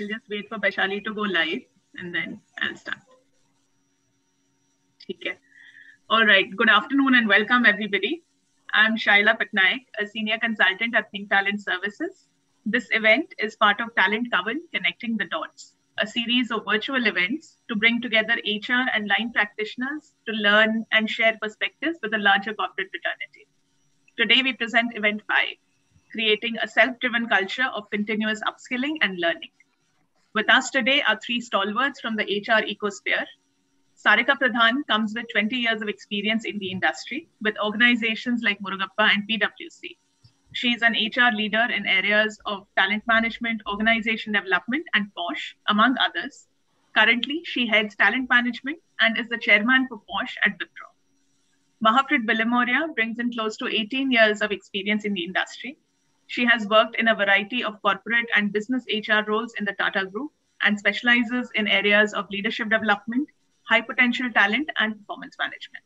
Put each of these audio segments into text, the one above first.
We'll just wait for Baishali to go live and then I'll start. Okay. All right. Good afternoon and welcome everybody. I'm Shaila Patnaik, a senior consultant at Think Talent Services. This event is part of Talent Coven Connecting the Dots, a series of virtual events to bring together HR and line practitioners to learn and share perspectives with a larger corporate fraternity. Today, we present Event 5 Creating a Self Driven Culture of Continuous Upskilling and Learning. With us today are three stalwarts from the HR ecosphere. Sarika Pradhan comes with 20 years of experience in the industry with organizations like Murugappa and PwC. She is an HR leader in areas of talent management, organization development, and POSH, among others. Currently, she heads talent management and is the chairman for POSH at Wipro. Mahafrid Billimoria brings in close to 18 years of experience in the industry. She has worked in a variety of corporate and business HR roles in the Tata Group and specializes in areas of leadership development, high potential talent, and performance management.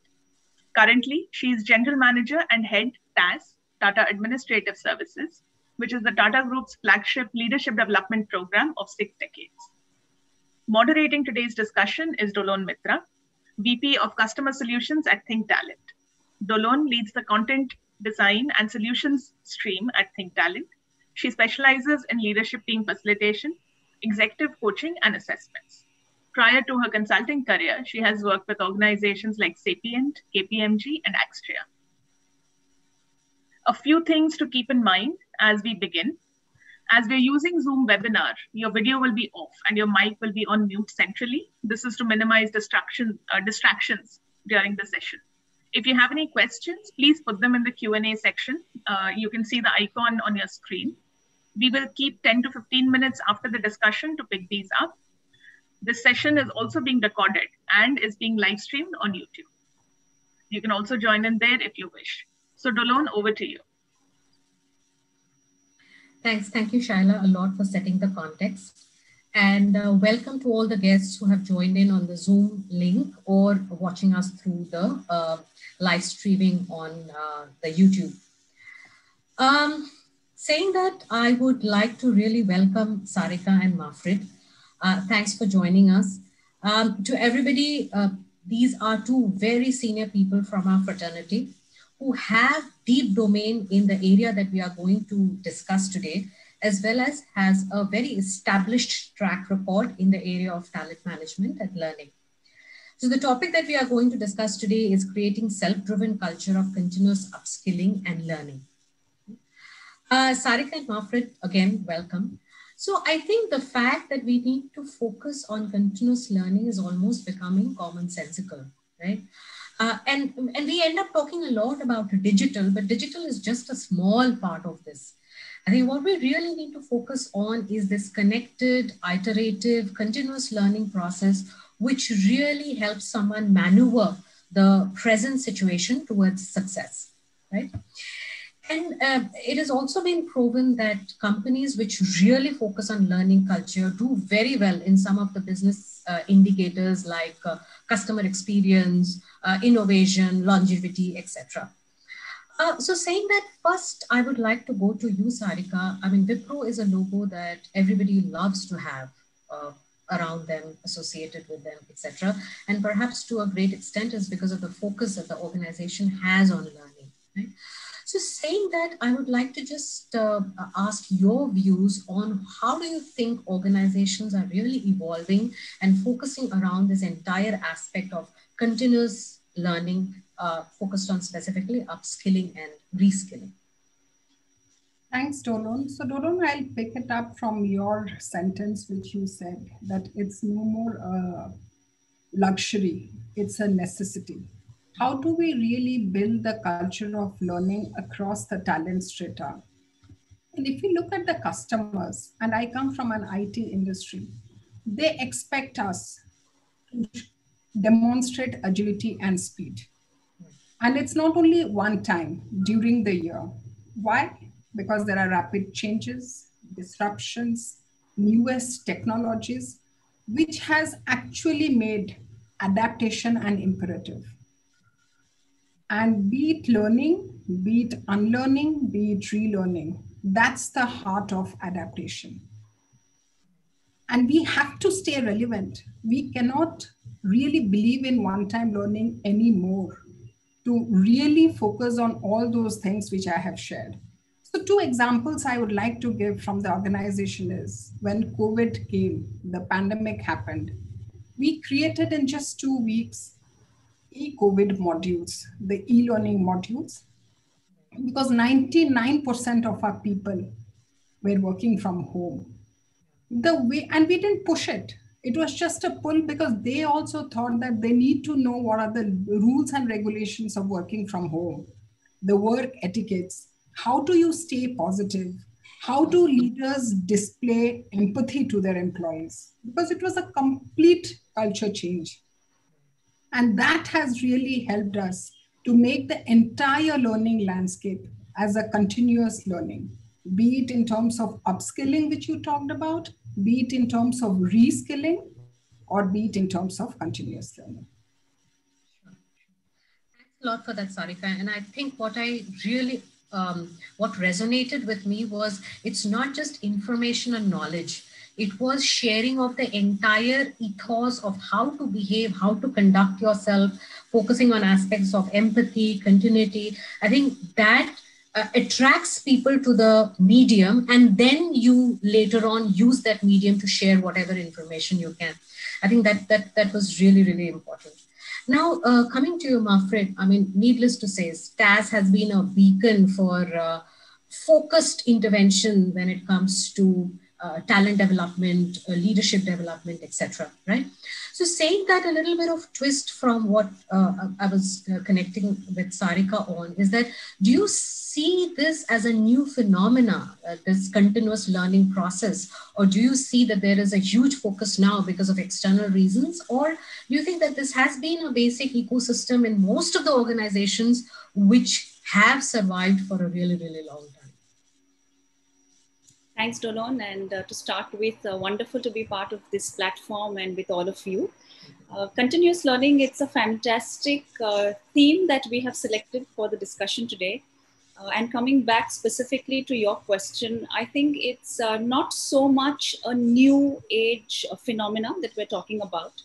Currently, she is general manager and head TAS, Tata Administrative Services, which is the Tata Group's flagship leadership development program of six decades. Moderating today's discussion is Dolon Mitra, VP of Customer Solutions at Think Talent. Dolon leads the content design and solutions stream at Think Talent. She specializes in leadership team facilitation, executive coaching, and assessments. Prior to her consulting career, she has worked with organizations like Sapient, KPMG, and Axtria. A few things to keep in mind as we begin. As we're using Zoom webinar, your video will be off and your mic will be on mute centrally. This is to minimize distraction, uh, distractions during the session. If you have any questions, please put them in the Q&A section. Uh, you can see the icon on your screen. We will keep 10 to 15 minutes after the discussion to pick these up. This session is also being recorded and is being live streamed on YouTube. You can also join in there if you wish. So Dolon, over to you. Thanks. Thank you, Shaila, a lot for setting the context. And uh, welcome to all the guests who have joined in on the Zoom link or watching us through the uh, live streaming on uh, the YouTube. Um, saying that, I would like to really welcome Sarika and Mahafrid. Uh, thanks for joining us. Um, to everybody, uh, these are two very senior people from our fraternity who have deep domain in the area that we are going to discuss today, as well as has a very established track record in the area of talent management and learning. So the topic that we are going to discuss today is creating self-driven culture of continuous upskilling and learning. Uh, Sarika and Mahafrid, again, welcome. So I think the fact that we need to focus on continuous learning is almost becoming commonsensical, right? Uh, and, and we end up talking a lot about digital, but digital is just a small part of this. I think what we really need to focus on is this connected, iterative, continuous learning process, which really helps someone maneuver the present situation towards success, right? And uh, it has also been proven that companies which really focus on learning culture do very well in some of the business uh, indicators like uh, customer experience, uh, innovation, longevity, etc. Uh, so saying that first, I would like to go to you, Sarika. I mean, Wipro is a logo that everybody loves to have uh, around them, associated with them, etc. And perhaps to a great extent is because of the focus that the organization has on learning. Right? So saying that, I would like to just uh, ask your views on how do you think organizations are really evolving and focusing around this entire aspect of continuous learning uh, focused on specifically upskilling and reskilling. Thanks, Dolon. So, Dolon, I'll pick it up from your sentence, which you said that it's no more a luxury, it's a necessity how do we really build the culture of learning across the talent strata? And if you look at the customers, and I come from an IT industry, they expect us to demonstrate agility and speed. And it's not only one time during the year. Why? Because there are rapid changes, disruptions, newest technologies, which has actually made adaptation an imperative. And be it learning, be it unlearning, be it relearning, that's the heart of adaptation. And we have to stay relevant. We cannot really believe in one time learning anymore to really focus on all those things which I have shared. So two examples I would like to give from the organization is when COVID came, the pandemic happened, we created in just two weeks e-COVID modules, the e-learning modules, because 99% of our people were working from home. The way, and we didn't push it. It was just a pull because they also thought that they need to know what are the rules and regulations of working from home, the work etiquettes, how do you stay positive? How do leaders display empathy to their employees? Because it was a complete culture change. And that has really helped us to make the entire learning landscape as a continuous learning, be it in terms of upskilling, which you talked about, be it in terms of reskilling, or be it in terms of continuous learning. Thanks a lot for that, Sarika. And I think what I really um, what resonated with me was it's not just information and knowledge it was sharing of the entire ethos of how to behave how to conduct yourself focusing on aspects of empathy continuity i think that uh, attracts people to the medium and then you later on use that medium to share whatever information you can i think that that that was really really important now, uh, coming to you, Mahafrid, I mean, needless to say, STAS has been a beacon for uh, focused intervention when it comes to uh, talent development, uh, leadership development, etc. Right. So, saying that a little bit of twist from what uh, I was uh, connecting with Sarika on is that do you see this as a new phenomena, uh, this continuous learning process, or do you see that there is a huge focus now because of external reasons, or do you think that this has been a basic ecosystem in most of the organizations which have survived for a really, really long time? Thanks, Dolon. And uh, to start with, uh, wonderful to be part of this platform and with all of you. Uh, continuous learning, it's a fantastic uh, theme that we have selected for the discussion today. Uh, and coming back specifically to your question, I think it's uh, not so much a new age phenomenon that we're talking about.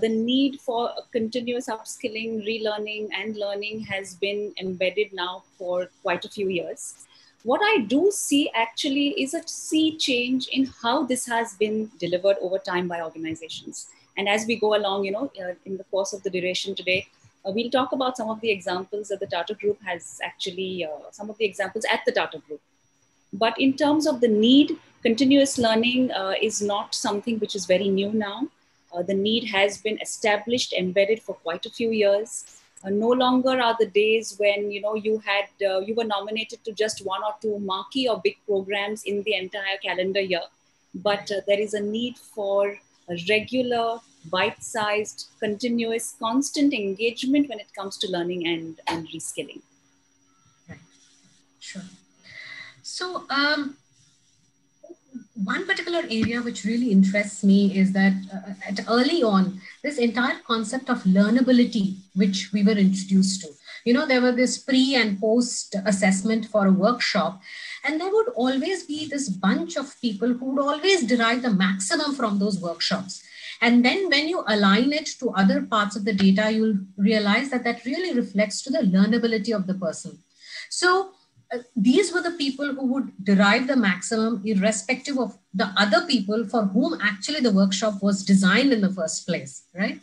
the need for continuous upskilling, relearning, and learning has been embedded now for quite a few years what I do see actually is a sea change in how this has been delivered over time by organizations. And as we go along, you know, uh, in the course of the duration today, uh, we'll talk about some of the examples that the Tata Group has actually, uh, some of the examples at the Tata Group. But in terms of the need, continuous learning uh, is not something which is very new now. Uh, the need has been established, embedded for quite a few years. Uh, no longer are the days when you know you had uh, you were nominated to just one or two marquee or big programs in the entire calendar year. But uh, there is a need for a regular bite-sized continuous constant engagement when it comes to learning and and reskilling. Right. Sure. So um one particular area which really interests me is that uh, at early on, this entire concept of learnability, which we were introduced to, you know, there were this pre and post assessment for a workshop, and there would always be this bunch of people who would always derive the maximum from those workshops. And then when you align it to other parts of the data, you'll realize that that really reflects to the learnability of the person. So uh, these were the people who would derive the maximum irrespective of the other people for whom actually the workshop was designed in the first place right?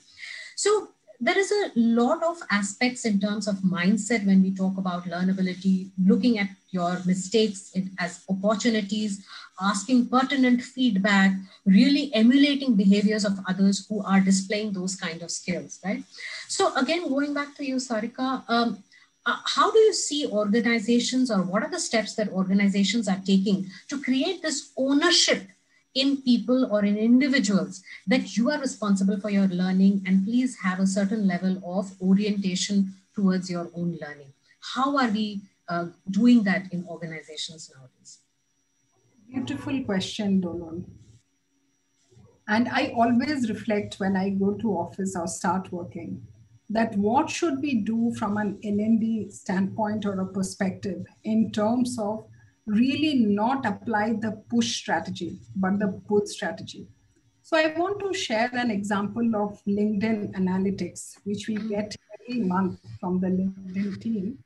So there is a lot of aspects in terms of mindset when we talk about learnability looking at your mistakes as opportunities asking pertinent feedback really emulating behaviors of others who are displaying those kind of skills right? So again going back to you sarika um, uh, how do you see organizations or what are the steps that organizations are taking to create this ownership in people or in individuals that you are responsible for your learning and please have a certain level of orientation towards your own learning? How are we uh, doing that in organizations nowadays? Beautiful question dolon and i always reflect when i go to office or start working that what should we do from an L&D standpoint or a perspective in terms of really not apply the push strategy, but the pull strategy. So I want to share an example of LinkedIn analytics, which we get every month from the LinkedIn team.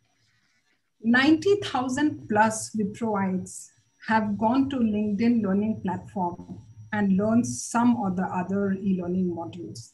90,000 plus Wiproites have gone to LinkedIn learning platform and learned some or the other e-learning modules.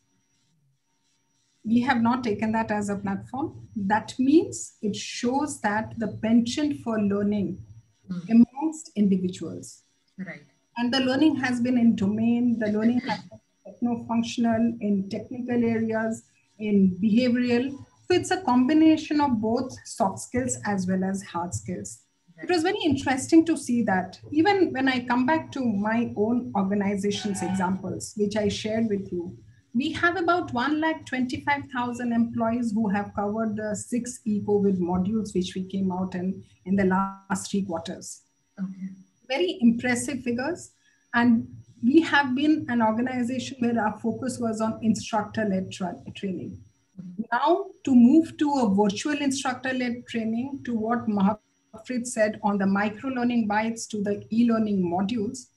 We have not taken that as a platform. That means it shows that the penchant for learning mm. amongst individuals. Right. And the learning has been in domain, the learning has been techno-functional, in technical areas, in behavioral. So it's a combination of both soft skills as well as hard skills it was very interesting to see that even when I come back to my own organization's examples, which I shared with you, we have about 1 lakh 25,000 employees who have covered the six e-COVID modules, which we came out in, in the last three quarters. Okay. Very impressive figures. And we have been an organization where our focus was on instructor-led tra training. Mm-hmm. Now to move to a virtual instructor-led training to what Mahak Fritz said on the micro learning bites to the e-learning modules,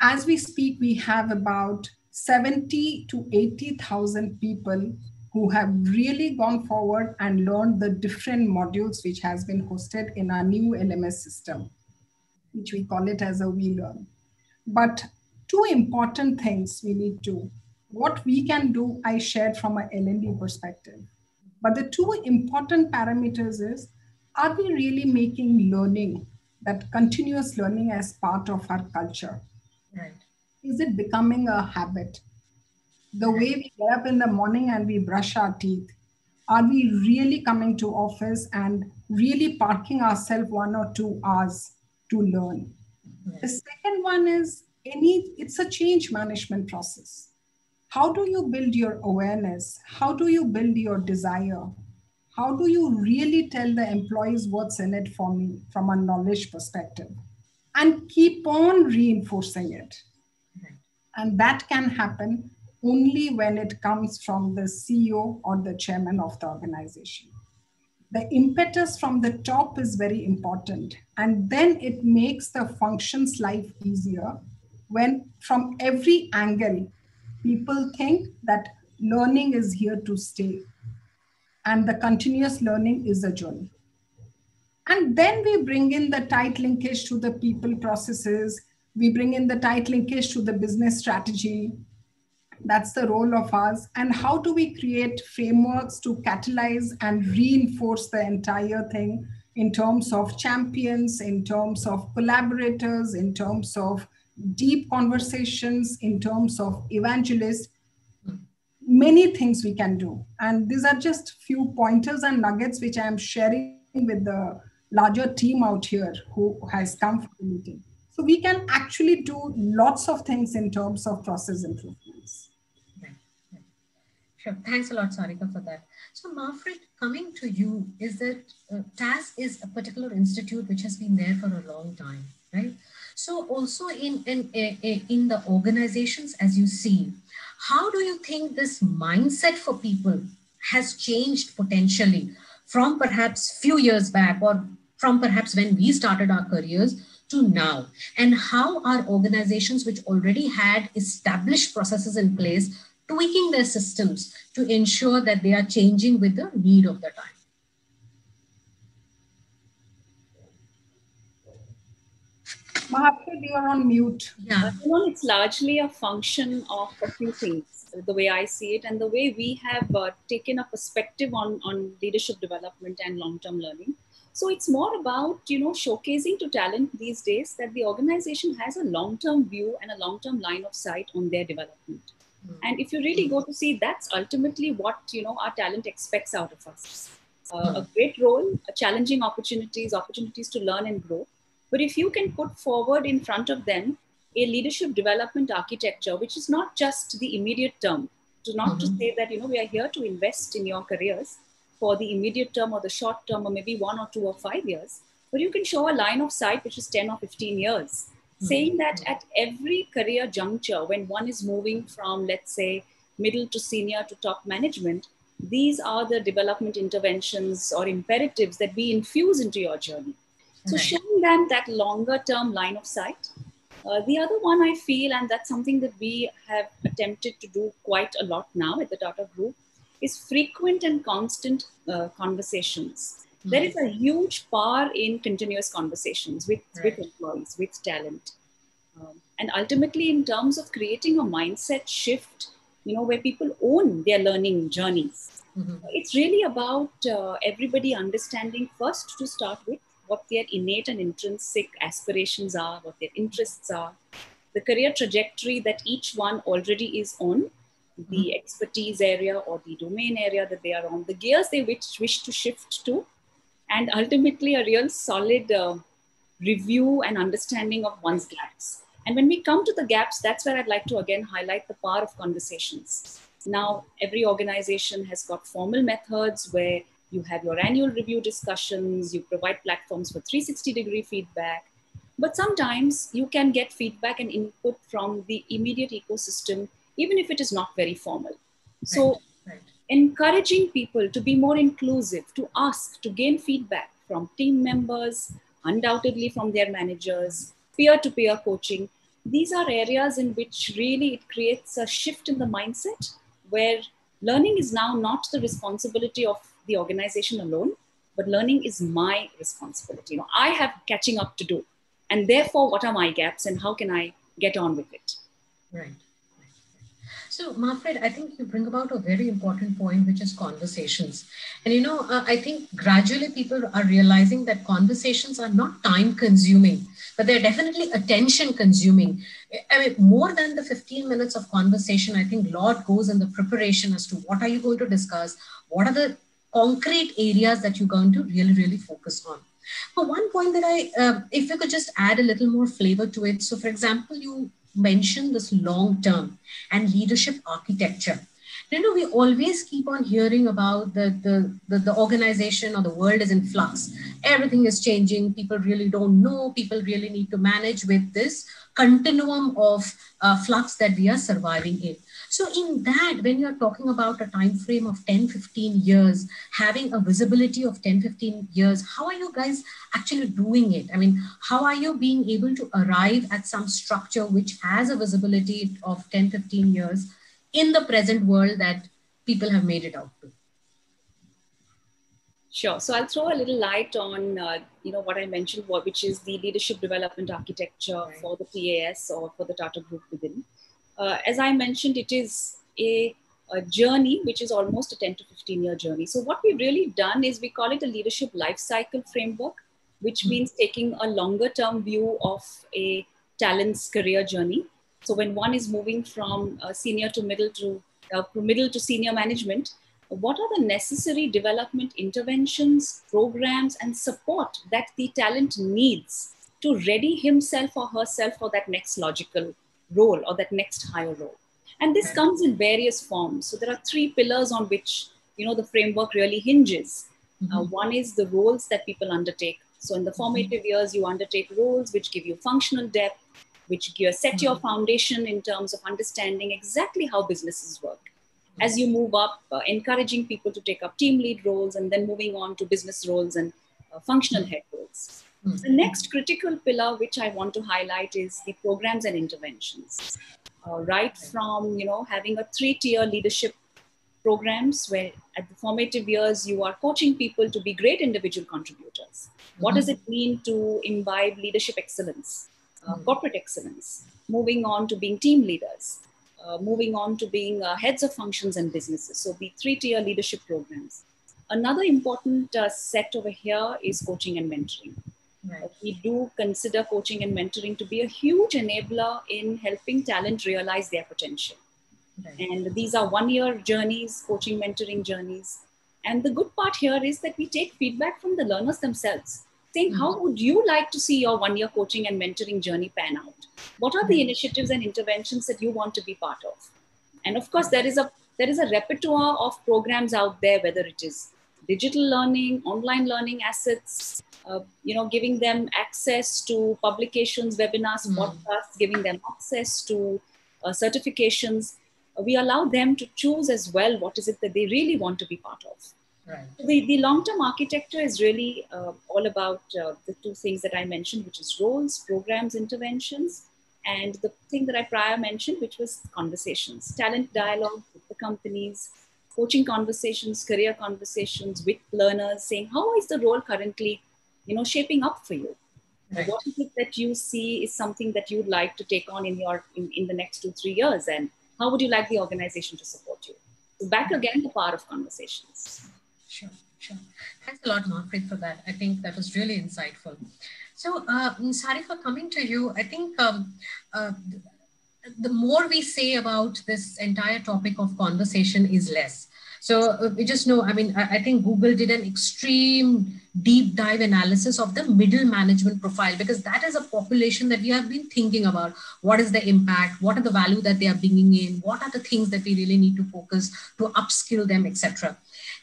as we speak, we have about 70 to 80,000 people who have really gone forward and learned the different modules which has been hosted in our new LMS system, which we call it as a WeLearn. But two important things we need to, what we can do, I shared from a L&D perspective. But the two important parameters is are we really making learning, that continuous learning as part of our culture? Right. Is it becoming a habit? The way we get up in the morning and we brush our teeth, are we really coming to office and really parking ourselves one or two hours to learn? The second one is any, it's a change management process. How do you build your awareness? How do you build your desire? how do you really tell the employees what's in it for me from a knowledge perspective and keep on reinforcing it and that can happen only when it comes from the ceo or the chairman of the organization the impetus from the top is very important and then it makes the functions life easier when from every angle people think that learning is here to stay and the continuous learning is a journey. And then we bring in the tight linkage to the people processes. We bring in the tight linkage to the business strategy. That's the role of us. And how do we create frameworks to catalyze and reinforce the entire thing in terms of champions, in terms of collaborators, in terms of deep conversations, in terms of evangelists many things we can do. And these are just few pointers and nuggets which I am sharing with the larger team out here who has come for the meeting. So we can actually do lots of things in terms of process improvements. Sure. Thanks a lot, Sarika, for that. So, Mahafrid, coming to you, is that uh, TAS is a particular institute which has been there for a long time, right? So, also in in in the organizations, as you see, how do you think this mindset for people has changed potentially from perhaps few years back or from perhaps when we started our careers to now and how are organizations which already had established processes in place tweaking their systems to ensure that they are changing with the need of the time Mahafrid, you're on mute. Yeah. Well, it's largely a function of a few things, the way I see it, and the way we have uh, taken a perspective on, on leadership development and long-term learning. So it's more about, you know, showcasing to talent these days that the organization has a long-term view and a long-term line of sight on their development. Mm-hmm. And if you really go to see, that's ultimately what, you know, our talent expects out of us. Uh, mm-hmm. A great role, challenging opportunities, opportunities to learn and grow but if you can put forward in front of them a leadership development architecture, which is not just the immediate term, to not mm-hmm. to say that, you know, we are here to invest in your careers for the immediate term or the short term or maybe one or two or five years, but you can show a line of sight which is 10 or 15 years, mm-hmm. saying that at every career juncture, when one is moving from, let's say, middle to senior to top management, these are the development interventions or imperatives that we infuse into your journey. So showing them that longer term line of sight, Uh, the other one I feel, and that's something that we have attempted to do quite a lot now at the Tata Group, is frequent and constant uh, conversations. Mm-hmm. There is a huge power in continuous conversations with, right. with employees, with talent. Um, and ultimately, in terms of creating a mindset shift, you know, where people own their learning journeys, mm-hmm. it's really about uh, everybody understanding first to start with what their innate and intrinsic aspirations are, what their interests are, the career trajectory that each one already is on, the expertise area or the domain area that they are on, the gears they wish, wish to shift to, and ultimately a real solid uh, review and understanding of one's gaps. And when we come to the gaps, that's where I'd like to again highlight the power of conversations. Now, every organization has got formal methods where you have your annual review discussions, you provide platforms for 360 degree feedback. But sometimes you can get feedback and input from the immediate ecosystem, even if it is not very formal. So, right, right. encouraging people to be more inclusive, to ask, to gain feedback from team members, undoubtedly from their managers, peer to peer coaching. These are areas in which really it creates a shift in the mindset where learning is now not the responsibility of the organization alone, but learning is my responsibility. You know, I have catching up to do. And therefore, what are my gaps and how can I get on with it? Right. So, Mahafrid, I think you bring about a very important point, which is conversations. And, you know, uh, I think gradually people are realizing that conversations are not time consuming, but they're definitely attention consuming. I mean, more than the 15 minutes of conversation, I think a lot goes in the preparation as to what are you going to discuss? What are the concrete areas that you're going to really, really focus on. But one point that I, uh, if you could just add a little more flavor to it. So, for example, you mentioned this long term and leadership architecture. You know, we always keep on hearing about the, the, the, the, organization or the world is in flux. Everything is changing. People really don't know. People really need to manage with this continuum of uh, flux that we are surviving in. So in that, when you're talking about a time frame of 10, 15 years, having a visibility of 10, 15 years, how are you guys actually doing it? I mean, how are you being able to arrive at some structure which has a visibility of 10, 15 years in the present world that people have made it out to? Sure. So I'll throw a little light on, uh, you know, what I mentioned, which is the leadership development architecture right. for the TAS or for the Tata Group within uh, as I mentioned, it is a, a, journey which is almost a 10 to 15 year journey. So, what we've really done is we call it a leadership life cycle framework, which mm-hmm. means taking a longer term view of a talent's career journey. So, when one is moving from uh, senior to middle to uh, middle to senior management, what are the necessary development interventions, programs, and support that the talent needs to ready himself or herself for that next logical role or that next higher role. And this comes in various forms. So there are three pillars on which you know the framework really hinges. Mm-hmm. Uh, one is the roles that people undertake. So in the mm-hmm. formative mm-hmm. years, you undertake roles which give you functional depth, which give, set mm-hmm. your foundation in terms of understanding exactly how businesses work. As you move up, uh, encouraging people to take up team lead roles and then moving on to business roles and uh, functional head roles. Mm-hmm. The next critical pillar, which I want to highlight, is the programs and interventions. Uh, right from you know having a three-tier leadership programs where at the formative years you are coaching people to be great individual contributors. What mm-hmm. does it mean to imbibe leadership excellence, uh, mm-hmm. corporate excellence? Moving on to being team leaders, uh, moving on to being uh, heads of functions and businesses. So the three-tier leadership programs. Another important uh, set over here is coaching and mentoring. Right. We do consider coaching and mentoring to be a huge enabler in helping talent realize their potential. Right. And these are one year journeys, coaching, mentoring journeys. And the good part here is that we take feedback from the learners themselves, saying, mm-hmm. How would you like to see your one year coaching and mentoring journey pan out? What are the initiatives and interventions that you want to be part of? And of course, there is a there is a repertoire of programs out there, whether it is digital learning, online learning assets, uh, you know, giving them access to publications, webinars, mm. podcasts, giving them access to uh, certifications. Uh, we allow them to choose as well what is it that they really want to be part of. Right. The, the long-term architecture is really uh, all about uh, the two things that I mentioned, which is roles, programs, interventions, and the thing that I prior mentioned, which was conversations, talent dialogue with the companies, coaching conversations, career conversations with learners, saying how is the role currently, you know, shaping up for you. Right. What is it that you see is something that you'd like to take on in your in, in the next two three years, and how would you like the organization to support you? So back again, the power of conversations. Sure, sure. Thanks a lot, Manpreet, for that. I think that was really insightful. So, uh, Sarika, coming to you, I think um, uh, the more we say about this entire topic of conversation is less. So uh, we just know, I mean, I, I, think Google did an extreme deep dive analysis of the middle management profile because that is a population that we have been thinking about. What is the impact? What are the value that they are bringing in? What are the things that we really need to focus to upskill them, etc.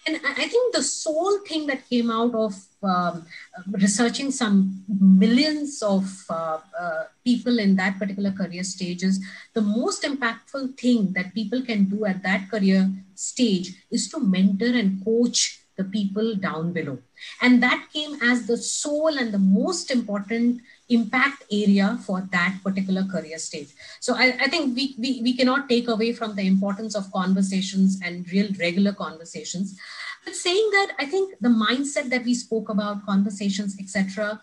And I think the sole thing that came out of um, researching some millions of uh, uh, people in that particular career stage is the most impactful thing that people can do at that career stage is to mentor and coach the people down below. And that came as the sole and the most important impact area for that particular career stage. So I, I think we, we, we cannot take away from the importance of conversations and real regular conversations. But saying that, I think the mindset that we spoke about, conversations, etc.,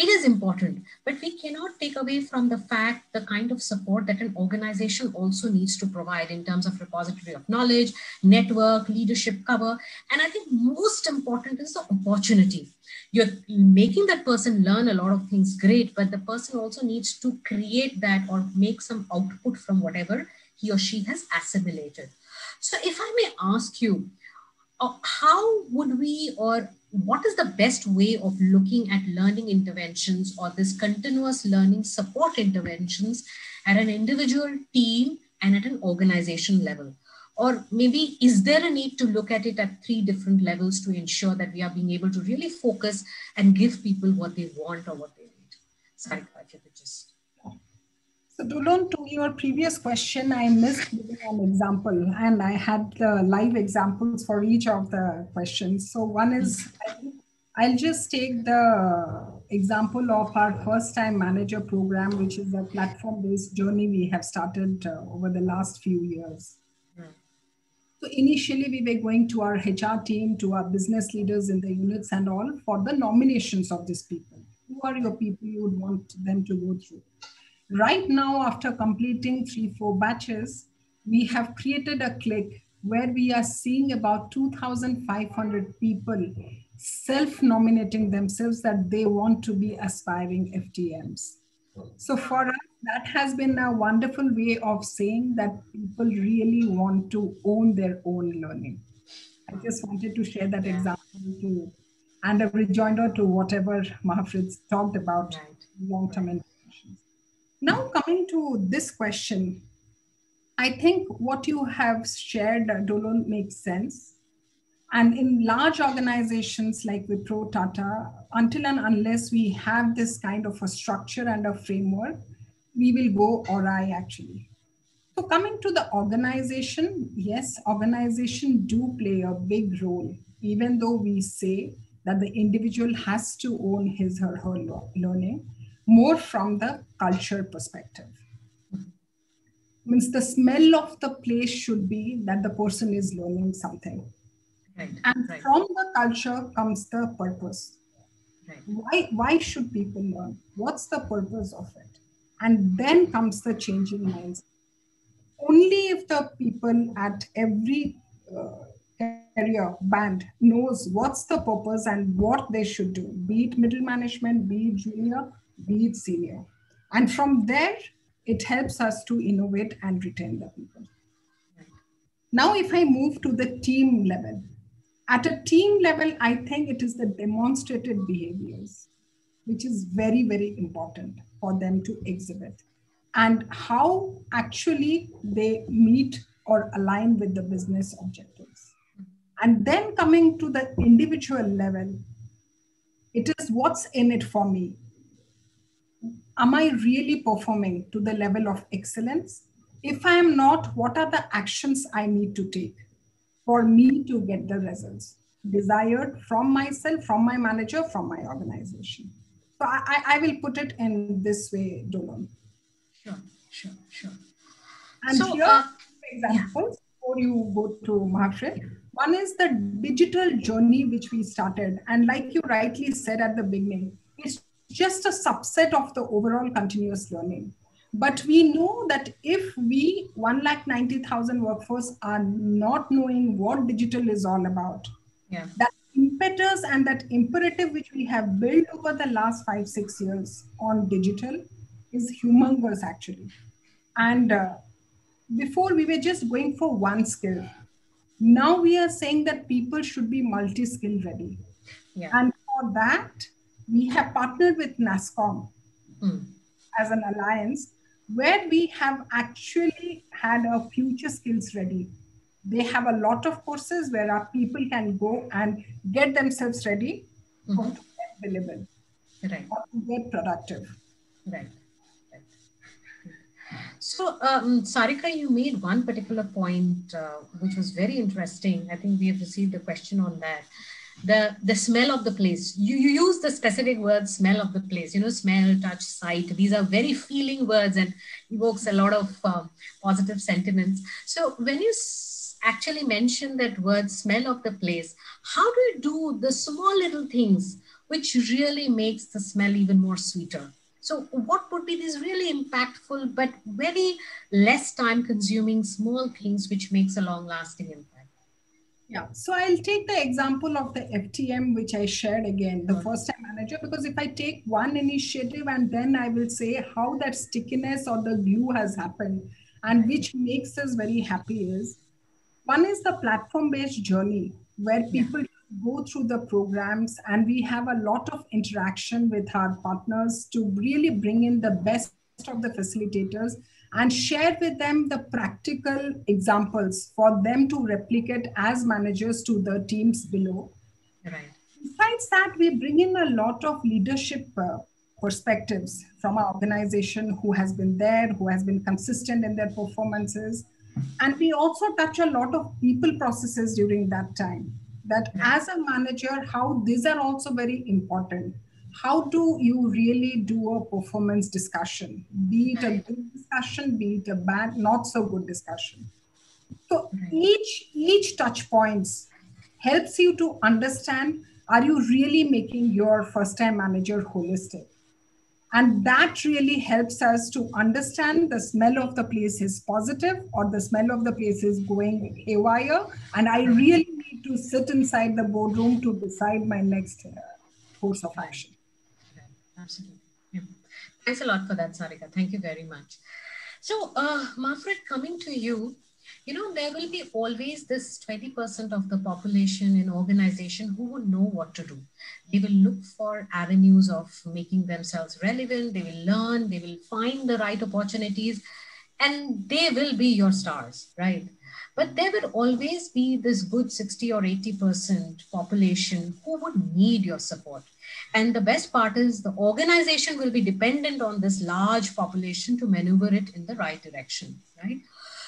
it is important, but we cannot take away from the fact the kind of support that an organization also needs to provide in terms of repository of knowledge, network, leadership cover. And I think most important is the opportunity. You're making that person learn a lot of things great, but the person also needs to create that or make some output from whatever he or she has assimilated. So if I may ask you, uh, how would we or what is the best way of looking at learning interventions or this continuous learning support interventions at an individual team and at an organization level? Or maybe is there a need to look at it at three different levels to ensure that we are being able to really focus and give people what they want or what they need? Sorry if you could just so Dolon, to your previous question, I missed giving an example and I had the live examples for each of the questions. So one is, I'll just take the example of our first time manager program, which is a platform based journey we have started uh, over the last few years. So initially we were going to our HR team, to our business leaders in the units and all for the nominations of these people. Who are your people you would want them to go through? Right now, after completing three, four batches, we have created a click where we are seeing about 2,500 people self-nominating themselves that they want to be aspiring FTMs. So for us, that has been a wonderful way of saying that people really want to own their own learning. I just wanted to share that example to, and a rejoinder to whatever Mahafrid talked about right. long-term now, coming to this question, I think what you have shared, uh, Dolon, makes sense. And in large organizations like Wipro, Tata, until and unless we have this kind of a structure and a framework, we will go awry actually. So coming to the organization, yes, organization do play a big role, even though we say that the individual has to own his or her learning more from the culture perspective. Means the smell of the place should be that the person is learning something. Right, and right. from the culture comes the purpose. Right. Why, why should people learn? What's the purpose of it? And then comes the changing minds. Only if the people at every uh, career band knows what's the purpose and what they should do, be it middle management, be it junior, be it senior. And from there, it helps us to innovate and retain the people. Now, if I move to the team level, at a team level, I think it is the demonstrated behaviors, which is very, very important for them to exhibit and how actually they meet or align with the business objectives. And then coming to the individual level, it is what's in it for me am I really performing to the level of excellence? If I am not, what are the actions I need to take for me to get the results desired from myself, from my manager, from my organization? So I, I will put it in this way, Dolon. Sure, sure, sure. And so, here, uh, examples yeah. before you go to Mahafrid. One is the digital journey which we started. And like you rightly said at the beginning, just a subset of the overall continuous learning. But we know that if we, 1,90,000 workforce, are not knowing what digital is all about, yeah. that impetus and that imperative which we have built over the last five, six years on digital is humongous actually. And uh, before we were just going for one skill. Now we are saying that people should be multi skill ready. Yeah. And for that, we have partnered with NASSCOM mm. as an alliance where we have actually had a future skills ready. They have a lot of courses where our people can go and get themselves ready mm-hmm. to get billable right. to get productive. Right. So, um, Sarika, you made one particular point uh, which was very interesting. I think we have received a question on that. The, the smell of the place. You, you use the specific word smell of the place, you know, smell, touch, sight. These are very feeling words and evokes a lot of uh, positive sentiments. So when you actually mention that word smell of the place, how do you do the small little things which really makes the smell even more sweeter? So, what would be these really impactful but very less time consuming small things which makes a long lasting impact? Yeah, so I'll take the example of the FTM, which I shared again, the mm-hmm. first time manager, because if I take one initiative and then I will say how that stickiness or the glue has happened and which makes us very happy is one is the platform based journey where people go through the programs and we have a lot of interaction with our partners to really bring in the best of the facilitators and share with them the practical examples for them to replicate as managers to the teams below. Right. Besides that, we bring in a lot of leadership uh, perspectives from our organization who has been there, who has been consistent in their performances. And we also touch a lot of people processes during that time that as a manager how these are also very important how do you really do a performance discussion? Be it a good discussion be it a bad not so good discussion. So each each touch points helps you to understand are you really making your first time manager holistic? And that really helps us to understand the smell of the place is positive or the smell of the place is going haywire. And i really need to sit inside the boardroom to decide my next uh, course of action. Absolutely. Yeah. Thanks a lot for that, Sarika. Thank you very much. So, uh, Mahafrid, coming to you, you know, there will be always this 20% of the population in organization who will know what to do. They will look for avenues of making themselves relevant. They will learn, they will find the right opportunities, and they will be your stars, right? But there will always be this good 60 or 80% population who would need your support. And the best part is the organization will be dependent on this large population to maneuver it in the right direction, right?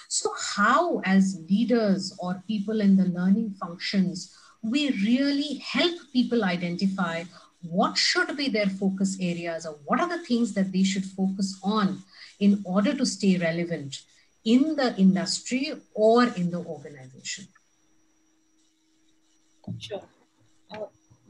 So, how, as leaders or people in the learning functions, we really help people identify what should be their focus areas or what are the things that they should focus on in order to stay relevant in the industry or in the organization? Sure.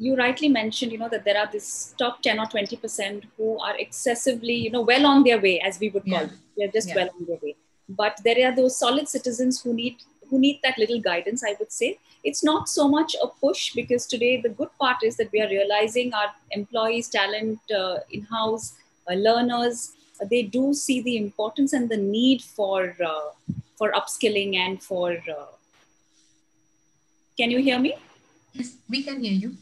Uh, you rightly mentioned, you know, that there are this top 10 or 20% who are excessively, you know, well on their way, as we would call yeah. them. They're just yeah. well on their way. But there are those solid citizens who need who need that little guidance, I would say. It's not so much a push because today the good part is that we are realizing our employees, talent, uh, in-house, uh, learners, they do see the importance and the need for uh, for upskilling and for uh, can you hear me yes we can hear you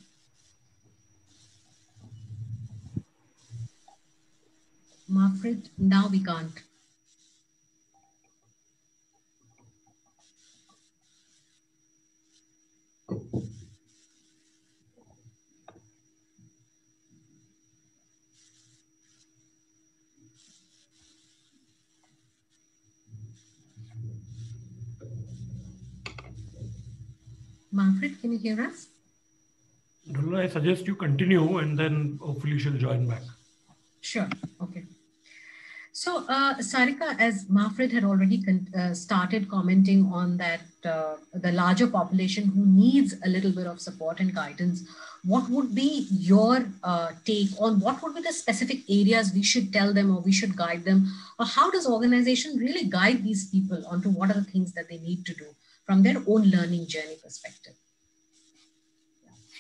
Mahafrid, now we can't. Margaret, can you hear us? I suggest you continue and then hopefully she'll join back. Sure. Okay. So, uh, Sarika, as Mahafrid had already uh, started commenting on that, uh, the larger population who needs a little bit of support and guidance, what would be your uh, take on what would be the specific areas we should tell them or we should guide them? Or how does organization really guide these people onto what are the things that they need to do from their own learning journey perspective?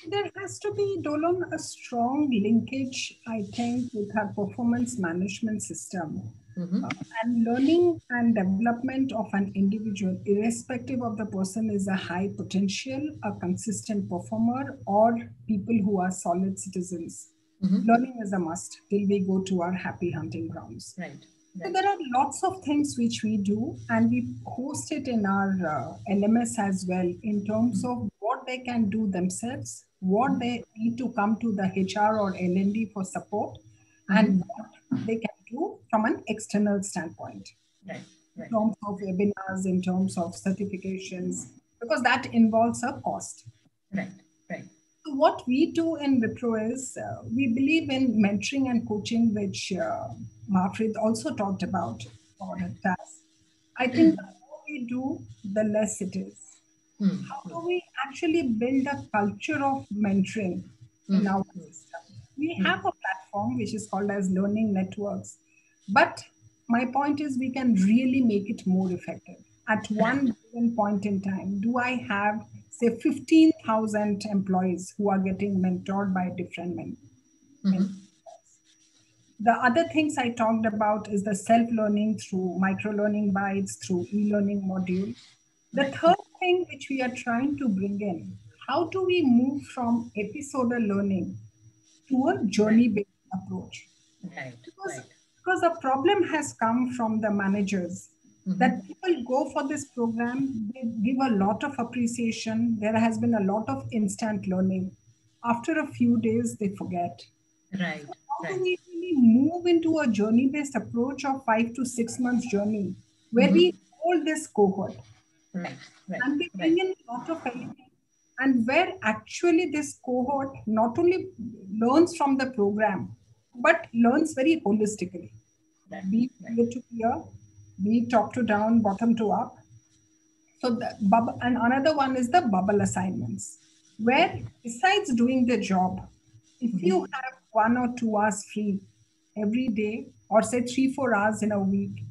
There has to be, Dolon, a strong linkage, I think, with our performance management system. Mm-hmm. Uh, and learning and development of an individual, irrespective of the person, is a high potential, a consistent performer, or people who are solid citizens. Mm-hmm. Learning is a must till we go to our happy hunting grounds. Right. Right. So there are lots of things which we do, and we host it in our uh, LMS as well in terms mm-hmm. of they can do themselves, what they need to come to the HR or L&D for support mm-hmm. and what they can do from an external standpoint. Right. Right. In terms of webinars, in terms of certifications, because that involves a cost. Right, right. So what we do in Wipro is uh, we believe in mentoring and coaching, which uh, Mahafrid also talked about or TAS. I think the more we do, the less it is. Mm. How do we actually build a culture of mentoring in our system? We mm. have a platform which is called as Learning Networks, but my point is we can really make it more effective. At one given point in time, do I have say 15,000 employees who are getting mentored by different men? Mm-hmm. The other things I talked about is the self-learning through micro-learning bites, through e-learning module. The third thing which we are trying to bring in, how do we move from episodal learning to a journey-based approach? Right. Because, right. because the problem has come from the managers mm-hmm. that people go for this program, they give a lot of appreciation. There has been a lot of instant learning. After a few days, they forget. Right. So how right. do we really move into a journey-based approach of five to six months journey where mm-hmm. we hold this cohort? Right, right, and we bring right. in a lot of elements and where actually this cohort not only learns from the program but learns very holistically. Right, be peer to peer be top to down bottom to up. So the bubble and another one is the bubble assignments where besides doing the job if mm-hmm. you have one or two hours free every day or say three four hours in a week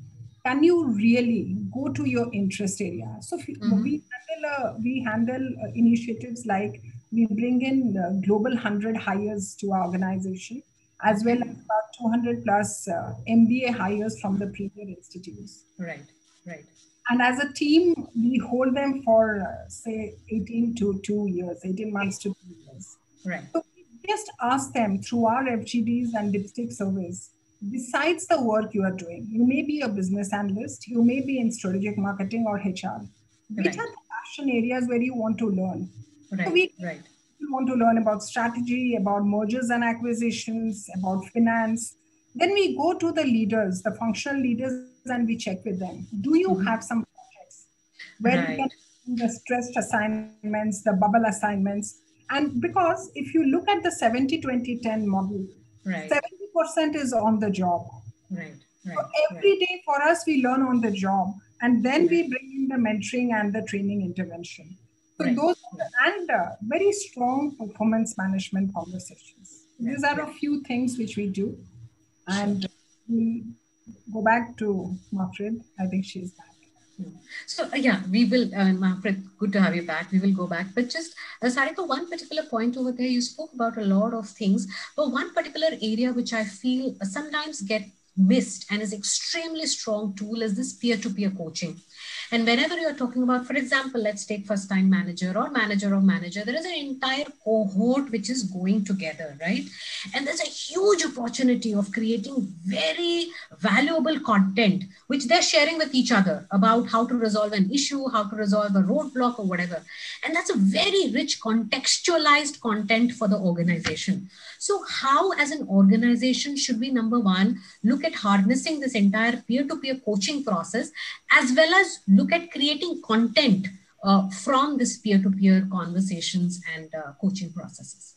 can you really go to your interest area? So mm-hmm. we handle uh, we handle uh, initiatives like we bring in uh, global 100 hires to our organization as well as about 200 plus uh, mba hires from the premier institutes. Right right. And as a team we hold them for uh, say 18 to 2 years 18 months to 2 years. Right. So we just ask them through our fgds and dipstick surveys besides the work you are doing, you may be a business analyst, you may be in strategic marketing or HR. Which are the passion areas where you want to learn? Right, so we right. want to learn about strategy, about mergers and acquisitions, about finance. Then we go to the leaders, the functional leaders, and we check with them. Do you mm-hmm. have some projects where right. you can do the stressed assignments, the bubble assignments? And because if you look at the 70 20 10 model, right. 70% is on the job. Right. right so every right. day for us, we learn on the job. And then right. we bring in the mentoring and the training intervention. So right. those and uh, very strong performance management conversations. These are a few things which we do. And we go back to Mahafrid. I think she's back. So uh, yeah, we will, uh, Mahafrid, good to have you back. We will go back. But just, uh, Sarika, one particular point over there, you spoke about a lot of things, but one particular area which I feel sometimes get missed and is extremely strong tool is this peer-to-peer coaching. And whenever you're talking about, for example, let's take first time manager or manager of manager, there is an entire cohort which is going together, right? And there's a huge opportunity of creating very valuable content which they're sharing with each other about how to resolve an issue, how to resolve a roadblock or whatever. And that's a very rich contextualized content for the organization. So, how, as an organization, should we, number one, look at harnessing this entire peer to peer coaching process, as well as look at creating content uh, from this peer to peer conversations and uh, coaching processes?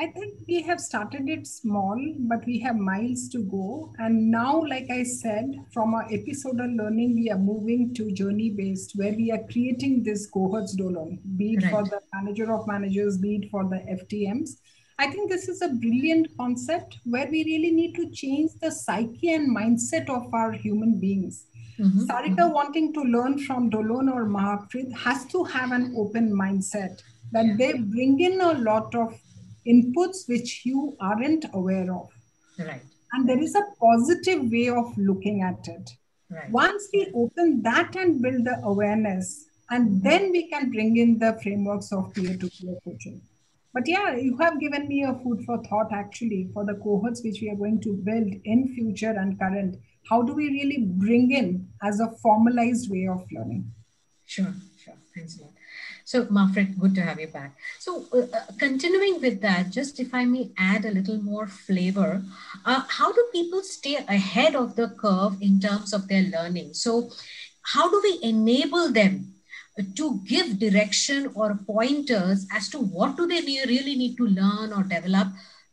I think we have started it small, but we have miles to go. And now, like I said, from our episodal learning, we are moving to journey based, where we are creating this cohorts dolon, be it right. for the manager of managers, be it for the FTMs. I think this is a brilliant concept where we really need to change the psyche and mindset of our human beings. Mm-hmm. Sarika mm-hmm. wanting to learn from Dolon or Mahafrid has to have an open mindset that yeah. they bring in a lot of inputs which you aren't aware of. Right. And there is a positive way of looking at it. Right. Once we open that and build the awareness, and then we can bring in the frameworks of peer-to-peer coaching. But yeah, you have given me a food for thought actually for the cohorts which we are going to build in future and current. How do we really bring in as a formalized way of learning? Sure, sure. Thanks a lot. So, Mahafrid, good to have you back. So, uh, uh, continuing with that, just if I may add a little more flavor, uh, how do people stay ahead of the curve in terms of their learning? So, how do we enable them to give direction or pointers as to what do they really need to learn or develop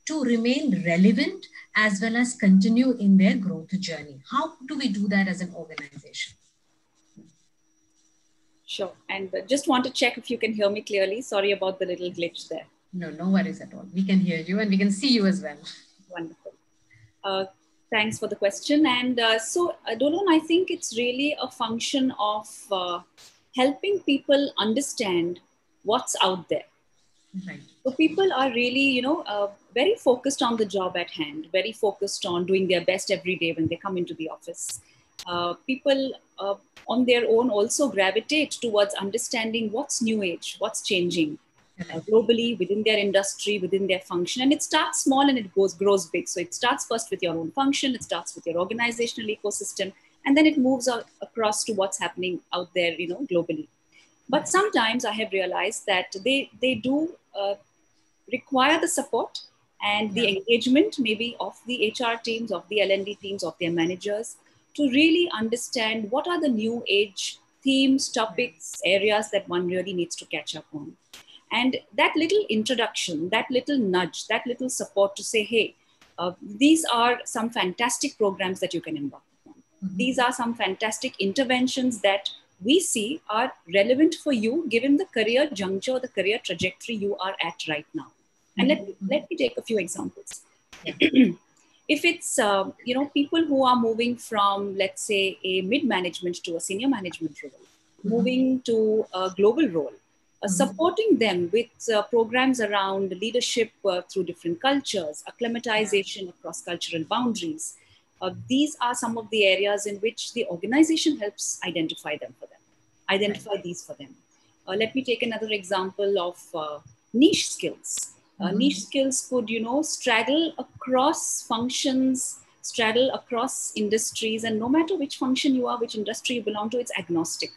to remain relevant as well as continue in their growth journey? How do we do that as an organization? Sure. And uh, just want to check if you can hear me clearly. Sorry about the little glitch there. No, no worries at all. We can hear you and we can see you as well. Wonderful. Uh, thanks for the question. And uh, so, uh, Dolon, I think it's really a function of uh, helping people understand what's out there. Right. So people are really, you know, uh, very focused on the job at hand, very focused on doing their best every day when they come into the office. Uh, people uh, on their own also gravitate towards understanding what's new age, what's changing uh, globally within their industry, within their function. And it starts small and it goes grows big. So it starts first with your own function, it starts with your organizational ecosystem, and then it moves out across to what's happening out there, you know, globally. But sometimes I have realized that they they do uh, require the support and the engagement maybe of the HR teams, of the L&D teams, of their managers, to really understand what are the new age themes, topics, areas that one really needs to catch up on. And that little introduction, that little nudge, that little support to say, hey, uh, these are some fantastic programs that you can embark. These are some fantastic interventions that we see are relevant for you given the career juncture, the career trajectory you are at right now. And mm-hmm. let, let me take a few examples. If it's uh, you know people who are moving from let's say a mid management to a senior management role mm-hmm. moving to a global role uh, mm-hmm. supporting them with uh, programs around leadership uh, through different cultures acclimatization across cultural boundaries uh, these are some of the areas in which the organization helps identify them for them identify right. these for them uh, let me take another example of niche skills uh, mm-hmm. niche skills could, you know, straddle across functions, straddle across industries, and no matter which function you are, which industry you belong to, it's agnostic.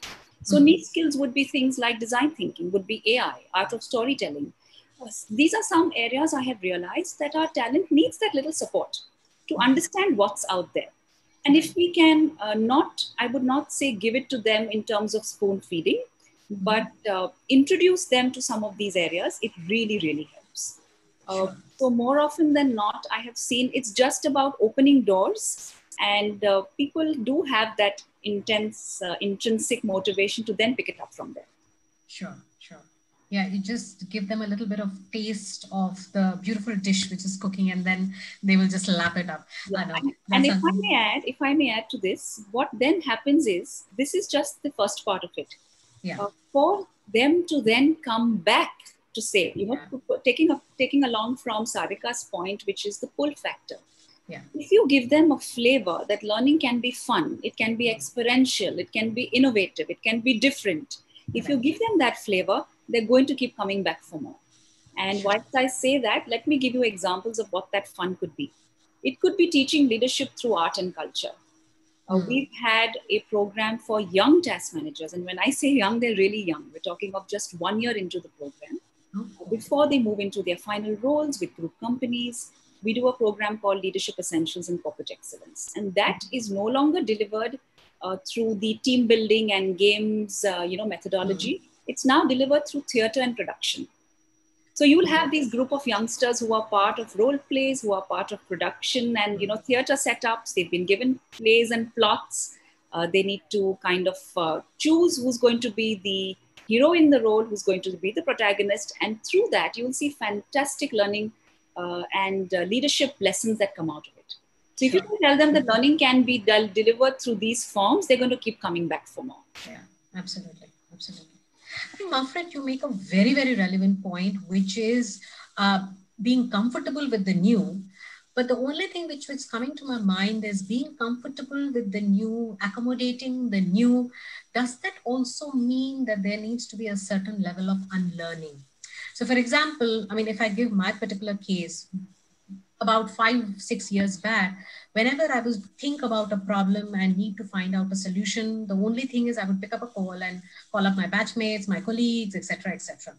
So mm-hmm. niche skills would be things like design thinking, would be AI, art of storytelling. These are some areas I have realized that our talent needs that little support to understand what's out there. And if we can uh, not, I would not say give it to them in terms of spoon feeding, mm-hmm. but uh, introduce them to some of these areas, it really, really helps. Uh, so more often than not, I have seen it's just about opening doors, and uh, people do have that intense uh, intrinsic motivation to then pick it up from there. Sure, sure. Yeah, you just give them a little bit of taste of the beautiful dish which is cooking, and then they will just lap it up. Yeah. and if I may add, if I may add to this, what then happens is this is just the first part of it. Yeah. Uh, for them to then come back to say, you know, yeah. taking a, taking along from Sarika's point, which is the pull factor. Yeah. If you give them a flavor that learning can be fun, it can be experiential, it can be innovative, it can be different. If right. you give them that flavor, they're going to keep coming back for more. And whilst I say that, let me give you examples of what that fun could be. It could be teaching leadership through art and culture. Uh, mm. We've had a program for young TAS managers. And when I say young, they're really young. We're talking of just one year into the program. Before they move into their final roles with group companies, we do a program called Leadership Essentials and Corporate Excellence. And that is no longer delivered uh, through the team building and games uh, you know, methodology. It's now delivered through theater and production. So you'll have these group of youngsters who are part of role plays, who are part of production and you know theater setups. They've been given plays and plots. Uh, they need to kind of uh, choose who's going to be the hero in the role, who's going to be the protagonist, and through that you will see fantastic learning uh, and uh, leadership lessons that come out of it. So if you can tell them that learning can be del- delivered through these forms, they're going to keep coming back for more. Yeah, absolutely, absolutely. Think, Mahafrid, you make a very, very relevant point, which is uh, being comfortable with the new. But the only thing which was coming to my mind is being comfortable with the new, accommodating the new. Does that also mean that there needs to be a certain level of unlearning? So, for example, I mean, if I give my particular case, about five, six years back, whenever I was think about a problem and need to find out a solution, the only thing is I would pick up a call and call up my batchmates, my colleagues, etc., etc.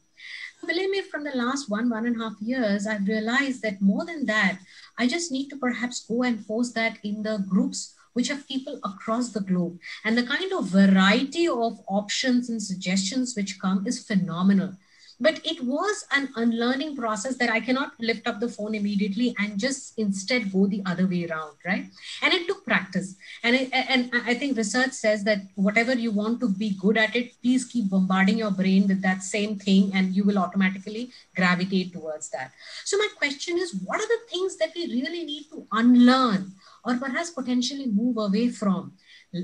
Believe me, from the last one, one and a half years, I've realized that more than that, I just need to perhaps go and post that in the groups which have people across the globe. And the kind of variety of options and suggestions which come is phenomenal but it was an unlearning process that i cannot lift up the phone immediately and just instead go the other way around right? And it took practice. And it, and i think research says that whatever you want to be good at it please keep bombarding your brain with that same thing and you will automatically gravitate towards that. So my question is what are the things that we really need to unlearn or perhaps potentially move away from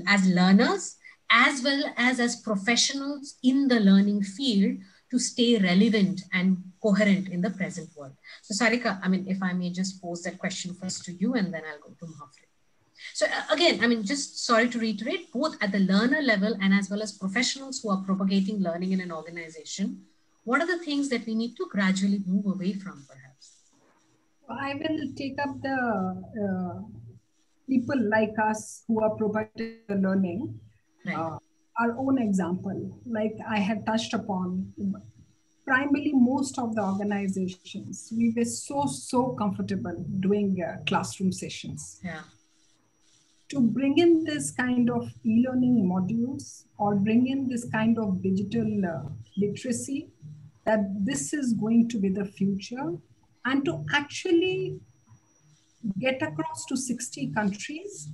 as learners as well as as professionals in the learning field to stay relevant and coherent in the present world. So Sarika, I mean, if I may just pose that question first to you and then I'll go to Mahafrid. So uh, again, I mean, just sorry to reiterate, both at the learner level and as well as professionals who are propagating learning in an organization, what are the things that we need to gradually move away from perhaps? I will take up the uh, people like us who are propagating learning. Right. Uh, our own example, like I had touched upon, primarily most of the organizations, we were so, so comfortable doing uh, classroom sessions. Yeah. To bring in this kind of e learning modules or bring in this kind of digital uh, literacy, that this is going to be the future, and to actually get across to 60 countries,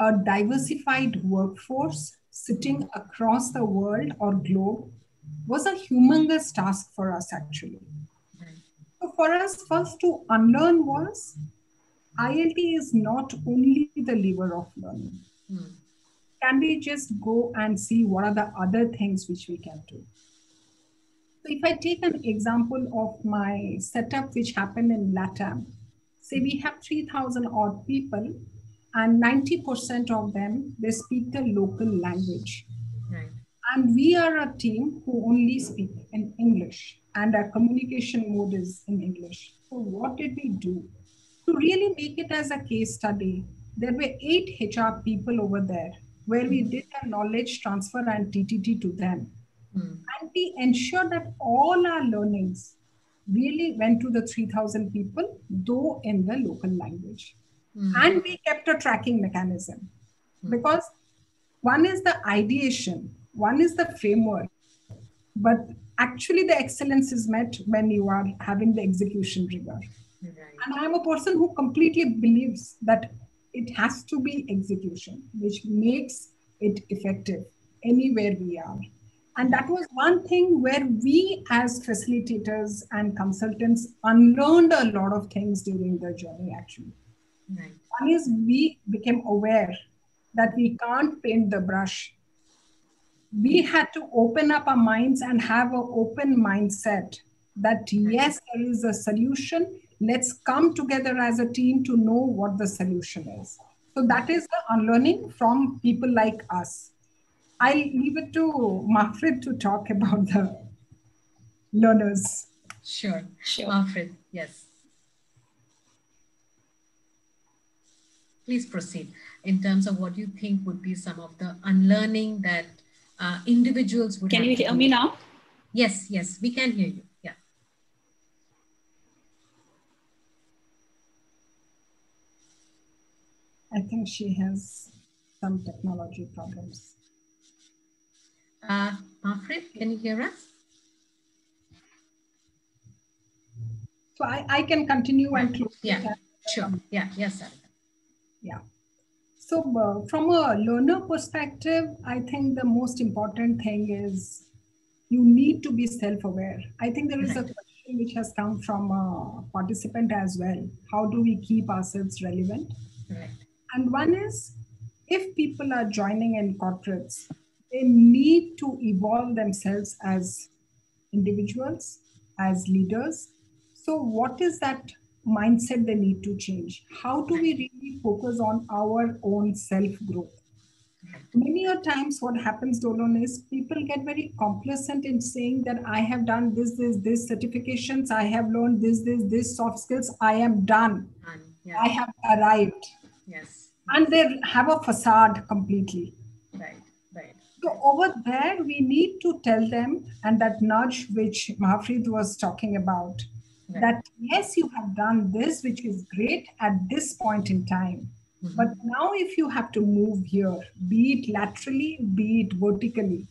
a diversified workforce sitting across the world or globe was a humongous task for us actually. So for us, first to unlearn was ILT is not only the lever of learning. Hmm. Can we just go and see what are the other things which we can do? So if I take an example of my setup which happened in LATAM, say we have 3,000 odd people and 90% of them they speak the local language. Right. and we are a team who only speak in english and our communication mode is in english. So what did we do? To really make it as a case study there were eight hr people over there where we did a knowledge transfer and ttt to them. Mm. and we ensured that all our learnings really went to the 3000 people though in the local language Mm. And we kept a tracking mechanism mm. because one is the ideation, one is the framework, but actually the excellence is met when you are having the execution rigor. Right. And I'm a person who completely believes that it has to be execution, which makes it effective anywhere we are. And that was one thing where we, as facilitators and consultants, unlearned a lot of things during the journey, actually. Right. One is we became aware that we can't paint the brush. We had to open up our minds and have an open mindset that yes, there is a solution. Let's come together as a team to know what the solution is. So that is the unlearning from people like us. I'll leave it to Mahafrid to talk about the learners. Sure. Sure. Mahafrid, yes. Please proceed in terms of what you think would be some of the unlearning that uh, individuals would can you hear me now yes yes we can hear you yeah i think she has some technology problems uh Mahafrid, can you hear us So I, I can continue and close. Yeah, sure. Yeah, yes, sir. Yeah. So uh, from a learner perspective, I think the most important thing is you need to be self-aware. I think there is a question which has come from a participant as well. How do we keep ourselves relevant? Right. And one is if people are joining in corporates, they need to evolve themselves as individuals, as leaders. So, what is that mindset they need to change? How do we really focus on our own self growth? Many a times, what happens, Dolon, is people get very complacent in saying that I have done this, this, this certifications, I have learned this, this, this soft skills, I am done, yeah. I have arrived. Yes. And they have a facade completely. Right, right. So over there, we need to tell them, and that nudge which Mahafrid was talking about, right. that yes, you have done this, which is great at this point in time. Mm-hmm. But now, if you have to move here, be it laterally, be it vertically,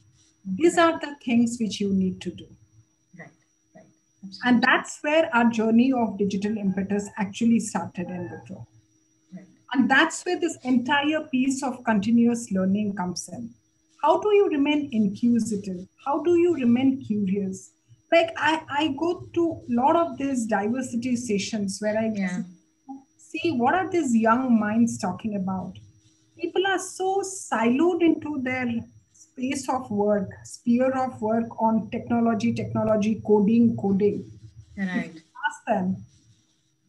these are the things which you need to do. Right, right. Absolutely. And that's where our journey of digital impetus actually started in Wipro. And that's where this entire piece of continuous learning comes in. How do you remain inquisitive? How do you remain curious? Like I, I go to a lot of these diversity sessions where I yeah. see what are these young minds talking about. People are so siloed into their space of work, sphere of work on technology, technology, coding, coding. Right. Ask them,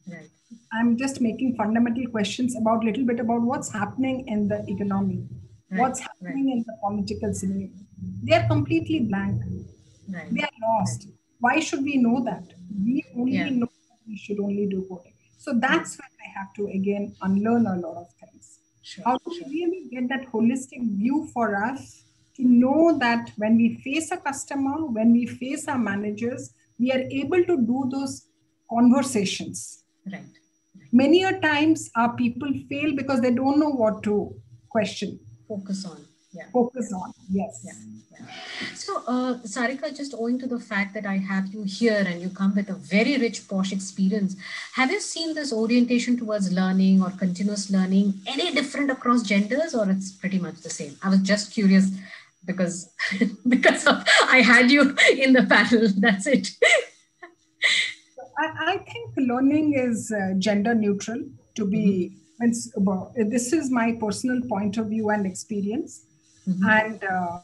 right I'm just making fundamental questions about a little bit about what's happening in the economy, right, what's happening right. in the political scenario. They're completely blank. Right. They are lost. Why should we know that? We only yeah. know we should only do coding. So that's where I have to again unlearn a lot of things. Sure, How do sure. we really get that holistic view for us to know that when we face a customer, when we face our managers, we are able to do those conversations. Right many a times our people fail because they don't know what to question focus on yeah. Focus on. Yes. Yeah, yeah. so uh, sarika just owing to the fact that i have you here and you come with a very rich POSH experience have you seen this orientation towards learning or continuous learning any different across genders or it's pretty much the same? I was just curious because because of, i had you in the panel. That's it. I, I think learning is uh, gender neutral to be mm-hmm. this is my personal point of view and experience mm-hmm. and uh,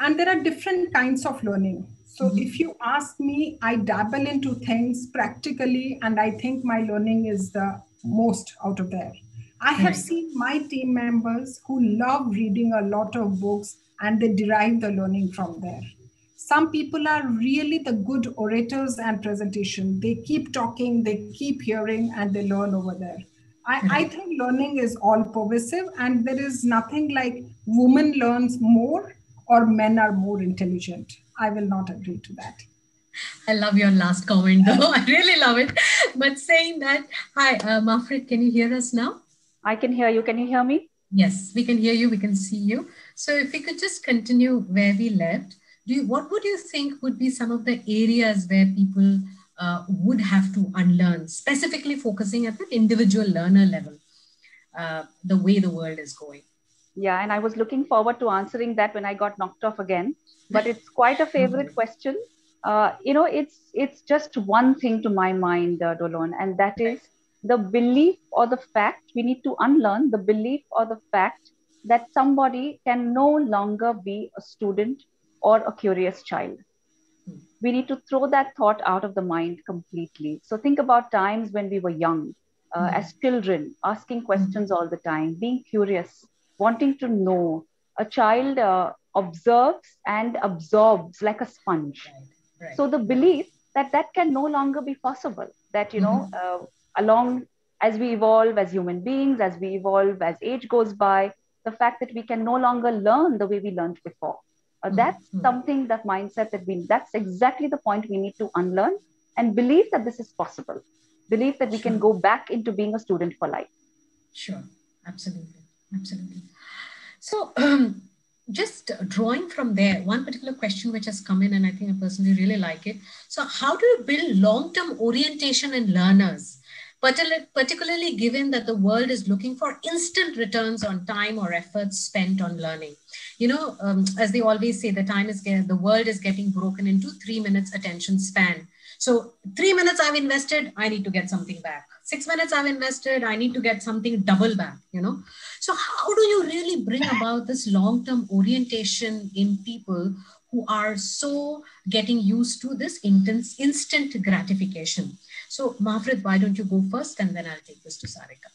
and there are different kinds of learning so mm-hmm. if you ask me i dabble into things practically and i think my learning is the most out of there i have right. seen my team members who love reading a lot of books and they derive the learning from there some people are really the good orators and presentation. They keep talking, they keep hearing, and they learn over there. I, I think learning is all pervasive, and there is nothing like woman learns more or men are more intelligent. I will not agree to that. I love your last comment, though. I really love it. But saying that, hi, uh, Mahafrid, can you hear us now? I can hear you. Can you hear me? Yes, we can hear you. We can see you. So if we could just continue where we left do you, what would you think would be some of the areas where people uh, would have to unlearn, specifically focusing at the individual learner level, uh, the way the world is going? Yeah, and I was looking forward to answering that when I got knocked off again. But it's quite a favorite question. Uh, you know, it's it's just one thing to my mind, uh, Dolon, and that is the belief or the fact we need to unlearn the belief or the fact that somebody can no longer be a student or a curious child. We need to throw that thought out of the mind completely. So think about times when we were young, uh, mm-hmm. as children, asking questions mm-hmm. all the time, being curious, wanting to know. A child uh, observes and absorbs like a sponge. Right. Right. So the belief that that can no longer be possible, that, you know, mm-hmm. uh, along as we evolve as human beings, as we evolve as age goes by, the fact that we can no longer learn the way we learned before. Uh, mm-hmm. that's mm-hmm. something that mindset that we that's exactly the point we need to unlearn and believe that this is possible believe that we sure. can go back into being a student for life sure absolutely absolutely so um, just drawing from there, one particular question which has come in, and I think I personally really like it. So, how do you build long term orientation in learners, particularly given that the world is looking for instant returns on time or efforts spent on learning? You know, um, as they always say, the time is the world is getting broken into three minutes attention span. So, three minutes I've invested, I need to get something back six minutes I've invested, I need to get something double back, you know? So how do you really bring about this long-term orientation in people who are so getting used to this intense instant gratification? So Mahafrid, why don't you go first and then I'll take this to Sarika.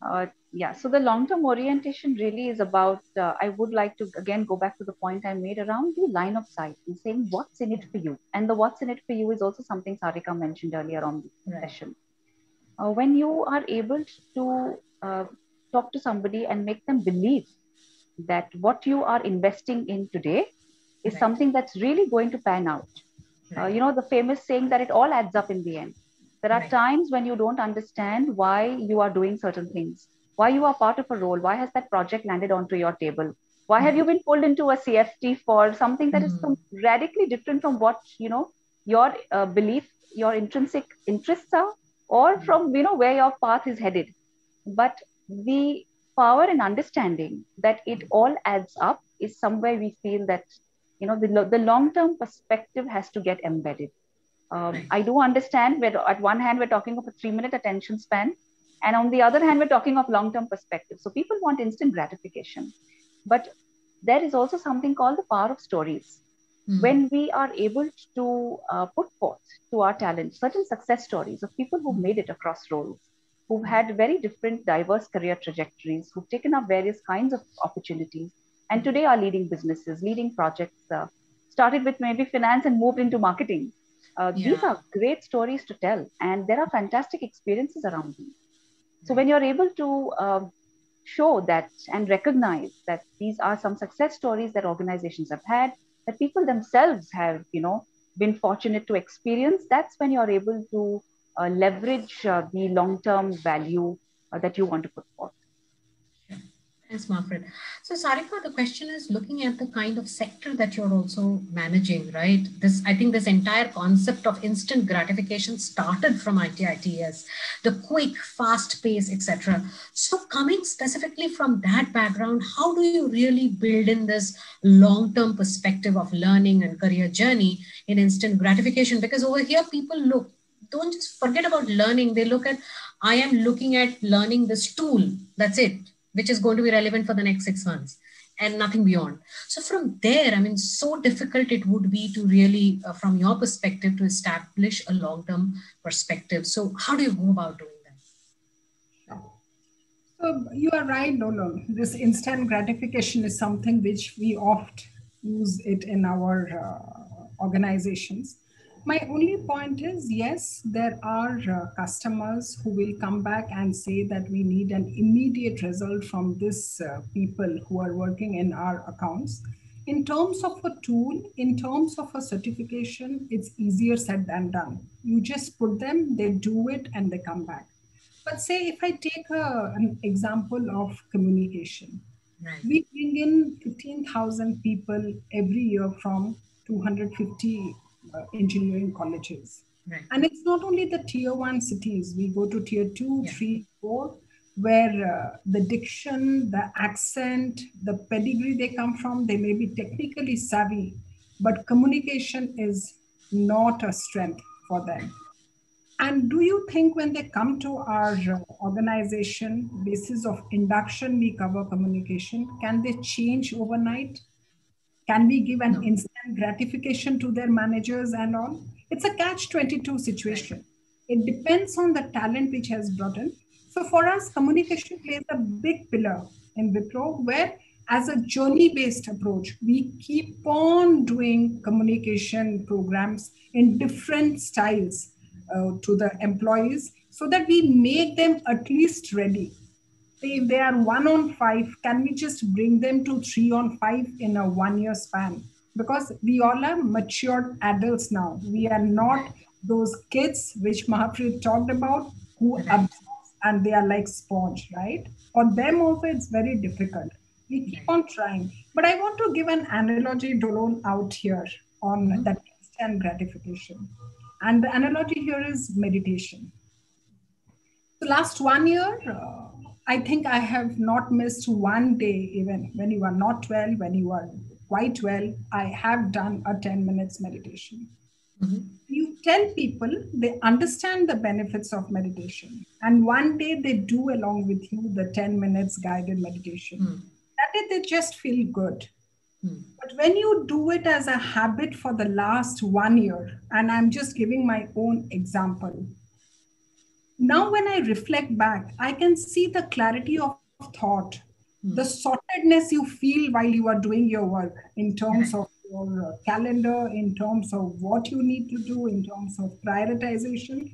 Uh, yeah, so the long-term orientation really is about, uh, I would like to again go back to the point I made around the line of sight and saying what's in it for you. And the what's in it for you is also something Sarika mentioned earlier on the right. session. Uh, when you are able to uh, talk to somebody and make them believe that what you are investing in today is right. something that's really going to pan out. Uh, right. you know, the famous saying that it all adds up in the end there are times when you don't understand why you are doing certain things, why you are part of a role, why has that project landed onto your table? Why have you been pulled into a CFT for something that is mm-hmm. radically different from what you know your uh, belief, your intrinsic interests are, or mm-hmm. from you know where your path is headed? But the power and understanding that it all adds up is somewhere we feel that you know the, the long term perspective has to get embedded um. I do understand where at one hand we're talking of a three minute attention span, and on the other hand we're talking of long term perspective. So people want instant gratification, but there is also something called the power of stories. Mm-hmm. When we are able to uh, put forth to our talent certain success stories of people who've made it across roles, who've had very different, diverse career trajectories, who've taken up various kinds of opportunities, and today are leading businesses, leading projects, uh, started with maybe finance and moved into marketing uh, yeah. These are great stories to tell, and there are fantastic experiences around them. So when you're able to uh, show that and recognize that these are some success stories that organizations have had, that people themselves have, you know, been fortunate to experience, that's when you're able to uh, leverage uh, the long-term value uh, that you want to put forth. Thanks, Mahafrid. So, Sarika, the question is looking at the kind of sector that you're also managing, right? This, I think, this entire concept of instant gratification started from ITITS, the quick, fast pace, etc. So, coming specifically from that background, how do you really build in this long-term perspective of learning and career journey in instant gratification? Because over here, people look don't just forget about learning. They look at I am looking at learning this tool. That's it which is going to be relevant for the next six months and nothing beyond. So from there, I mean, so difficult it would be to really, uh, from your perspective, to establish a long-term perspective. So how do you go about doing that? So you are right, Lolo. This instant gratification is something which we oft use it in our uh, organizations. My only point is yes, there are uh, customers who will come back and say that we need an immediate result from this uh, people who are working in our accounts. In terms of a tool, in terms of a certification, it's easier said than done. You just put them, they do it, and they come back. But say if I take a, an example of communication, right. we bring in 15,000 people every year from 250 uh, engineering colleges. Right. And it's not only the tier one cities, we go to tier two, yeah. three, four, where uh, the diction, the accent, the pedigree they come from, they may be technically savvy, but communication is not a strength for them. And do you think when they come to our uh, organization, basis of induction, we cover communication, can they change overnight? Can we give an no. instant gratification to their managers and all? It's a catch 22 situation. It depends on the talent which has brought in. So for us, communication plays a big pillar in Wipro, where as a journey based approach, we keep on doing communication programs in different styles uh, to the employees so that we make them at least ready if they are one on five, can we just bring them to three on five in a one year span? Because we all are matured adults now. We are not those kids which Mahafrid talked about who absorb and they are like sponge, right? For them also, it's very difficult. We keep on trying. But I want to give an analogy, Dolon, out here on mm-hmm. that instant gratification. And the analogy here is meditation. The last one year, uh, I think I have not missed one day, even when you are not well, when you are quite well, I have done a 10 minutes meditation. Mm-hmm. You tell people they understand the benefits of meditation, and one day they do along with you the 10 minutes guided meditation. Mm. That day they just feel good. Mm. But when you do it as a habit for the last one year, and I'm just giving my own example, now when I reflect back, I can see the clarity of thought, mm. the sortedness you feel while you are doing your work in terms of your uh, calendar, in terms of what you need to do, in terms of prioritization.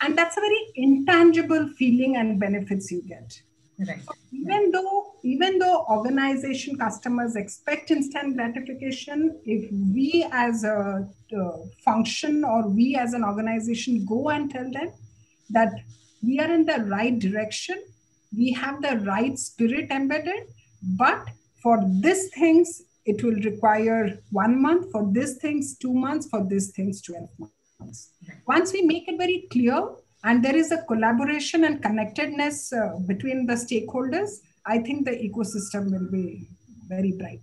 And that's a very intangible feeling and benefits you get. Right. So even though even though organization customers expect instant gratification, if we as a uh, function or we as an organization go and tell them that we are in the right direction, we have the right spirit embedded, but for these things it will require one month, for these things, two months, for these things, 12 months. Once we make it very clear and there is a collaboration and connectedness uh, between the stakeholders, I think the ecosystem will be very bright.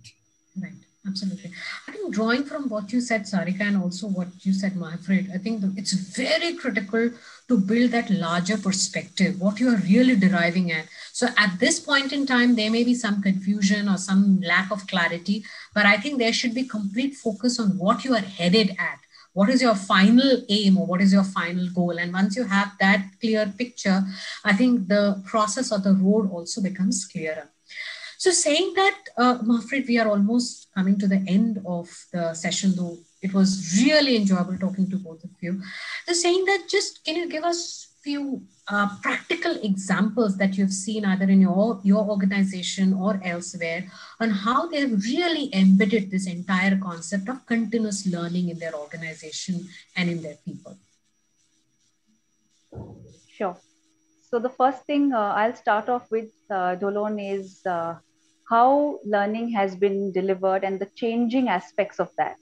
Right. Absolutely. I think drawing from what you said, Sarika, and also what you said, Mahafrid, I think it's very critical to build that larger perspective, what you are really deriving at. So at this point in time, there may be some confusion or some lack of clarity, but I think there should be complete focus on what you are headed at. What is your final aim or what is your final goal? And once you have that clear picture, I think the process or the road also becomes clearer. So saying that, uh, we are almost coming to the end of the session, though it was really enjoyable talking to both of you. So saying that, just can you give us a few uh, practical examples that you've seen either in your, your organization or elsewhere on how they have really embedded this entire concept of continuous learning in their organization and in their people? Sure. So the first thing uh, I'll start off with, uh, Dolon, is uh, how learning has been delivered and the changing aspects of that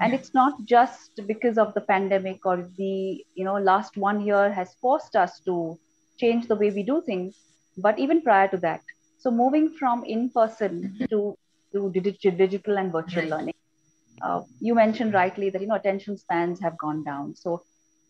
and it's not just because of the pandemic or the you know last one year has forced us to change the way we do things but even prior to that. So moving from in person to to digital and virtual learning. Uh, you mentioned rightly that you know attention spans have gone down. So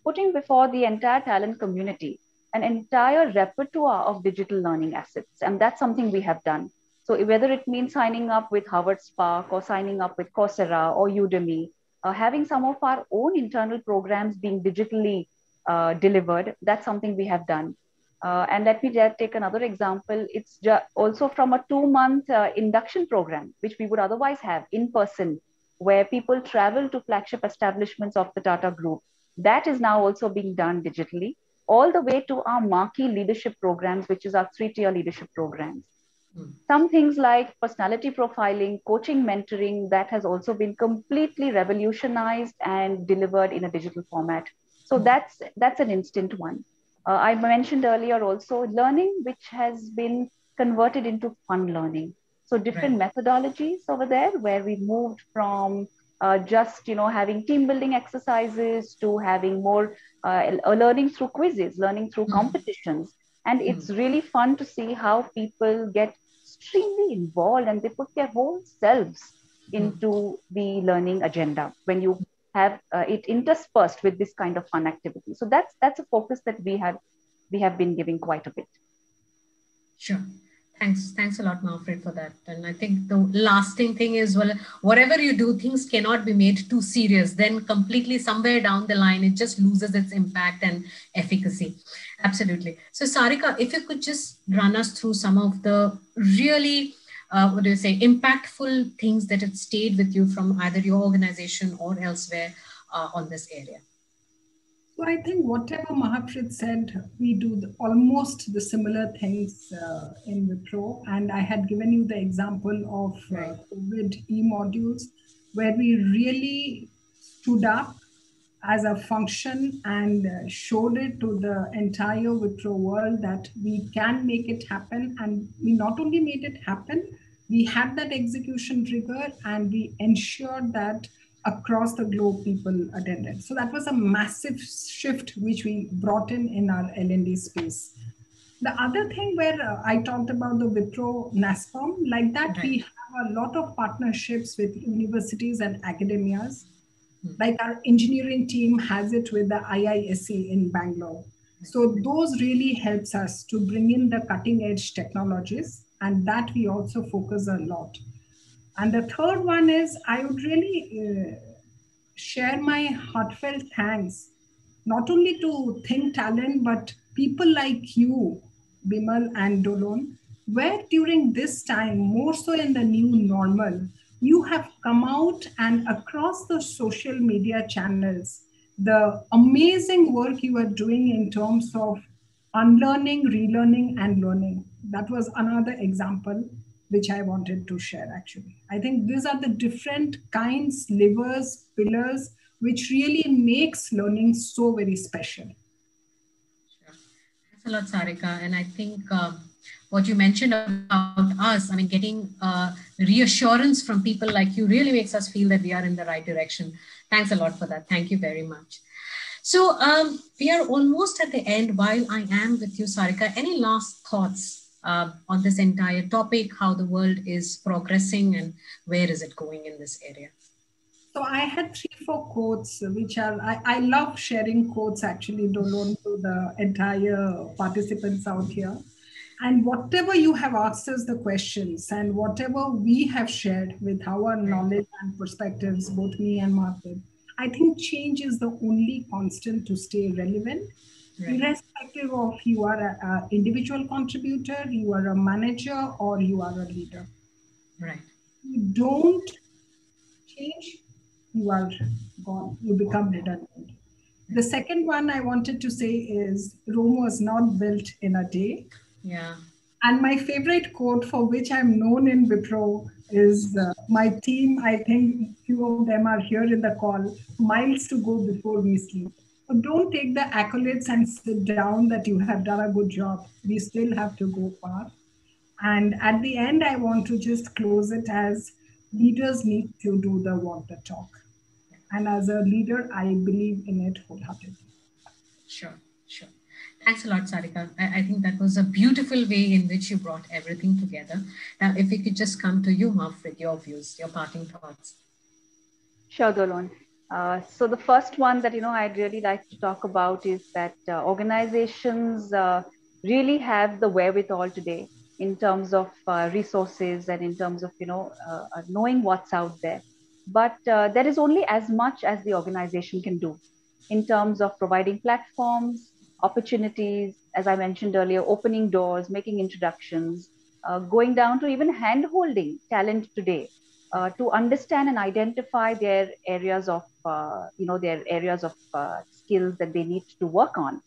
putting before the entire talent community an entire repertoire of digital learning assets and that's something we have done so whether it means signing up with Harvard Spark or signing up with Coursera or Udemy, uh, having some of our own internal programs being digitally uh, delivered, that's something we have done. Uh, and let me just take another example. It's also from a two month uh, induction program, which we would otherwise have in person, where people travel to flagship establishments of the Tata Group. That is now also being done digitally, all the way to our marquee leadership programs, which is our three tier leadership programs. Some things like personality profiling, coaching, mentoring, that has also been completely revolutionized and delivered in a digital format. So hmm. that's that's an instant one. Uh, I mentioned earlier also learning, which has been converted into fun learning. So different right. methodologies over there, where we moved from uh, just you know having team building exercises to having more uh, learning through quizzes, learning through mm. competitions, and hmm. it's really fun to see how people get extremely involved and they put their whole selves hmm. into the learning agenda when you have uh, it interspersed with this kind of fun activity. So that's that's a focus that we have we have been giving quite a bit. Sure Thanks, thanks a lot, Mahafrid, for that. And I think the lasting thing is, well, whatever you do, things cannot be made too serious. Then completely somewhere down the line, it just loses its impact and efficacy. Absolutely. So, Sarika, if you could just run us through some of the really, uh, what do you say, impactful things that have stayed with you from either your organization or elsewhere uh, on this area. So I think whatever Mahafrid said, we do the, almost the similar things uh, in Wipro. And I had given you the example of uh, COVID e-modules, where we really stood up as a function and uh, showed it to the entire Wipro world that we can make it happen. And we not only made it happen, we had that execution rigor and we ensured that across the globe people attended. So that was a massive shift which we brought in in our L&D space. The other thing where uh, I talked about the Wipro NASSCOM, like that right. we have a lot of partnerships with universities and academias. Hmm. Like our engineering team has it with the IISc in Bangalore. So those really helps us to bring in the cutting edge technologies and that we also focus a lot. And the third one is I would really uh, share my heartfelt thanks, not only to Think Talent, but people like you, Bimal and Dolon, where during this time, more so in the new normal, you have come out and across the social media channels, the amazing work you are doing in terms of unlearning, relearning, and learning. That was another example which I wanted to share actually. I think these are the different kinds, levers, pillars, which really makes learning so very special. Sure. Thanks a lot, Sarika. And I think um, what you mentioned about us, I mean, getting uh, reassurance from people like you really makes us feel that we are in the right direction. Thanks a lot for that. Thank you very much. So um, we are almost at the end. While I am with you, Sarika, any last thoughts uh, on this entire topic, how the world is progressing and where is it going in this area? So I had three, four quotes, which are, I, I love sharing quotes actually, Dolon, to the entire participants out here. And whatever you have asked us the questions and whatever we have shared with our knowledge and perspectives, both me and Martin, I think change is the only constant to stay relevant right. irrespective of you are an individual contributor, you are a manager, or you are a leader. Right. You don't change, you are gone. You become redundant. The second one I wanted to say is Rome was not built in a day. Yeah. And my favorite quote, for which I'm known in Wipro, is uh, my team. I think few of them are here in the call. Miles to go before we sleep. So don't take the accolades and sit down that you have done a good job. We still have to go far. And at the end, I want to just close it as leaders need to do the walk the talk. And as a leader, I believe in it wholeheartedly. Sure, sure. Thanks a lot, Sarika. I, I, think that was a beautiful way in which you brought everything together. Now, if we could just come to you, Marv, with your views, your parting thoughts. Sure, Dolon. Uh, so the first one that you know I'd really like to talk about is that uh, organizations uh, really have the wherewithal today in terms of uh, resources and in terms of you know uh, knowing what's out there. But there is only as much as the organization can do in terms of providing platforms, opportunities, as I mentioned earlier, opening doors, making introductions, going down to even hand holding talent today uh, to understand and identify their areas of uh, you know their areas of uh, skills that they need to work on.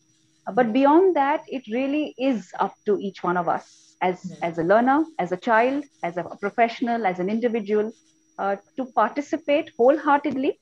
Uh, but beyond that it really is up to each one of us as as a learner as a child as a professional as an individual uh, to participate wholeheartedly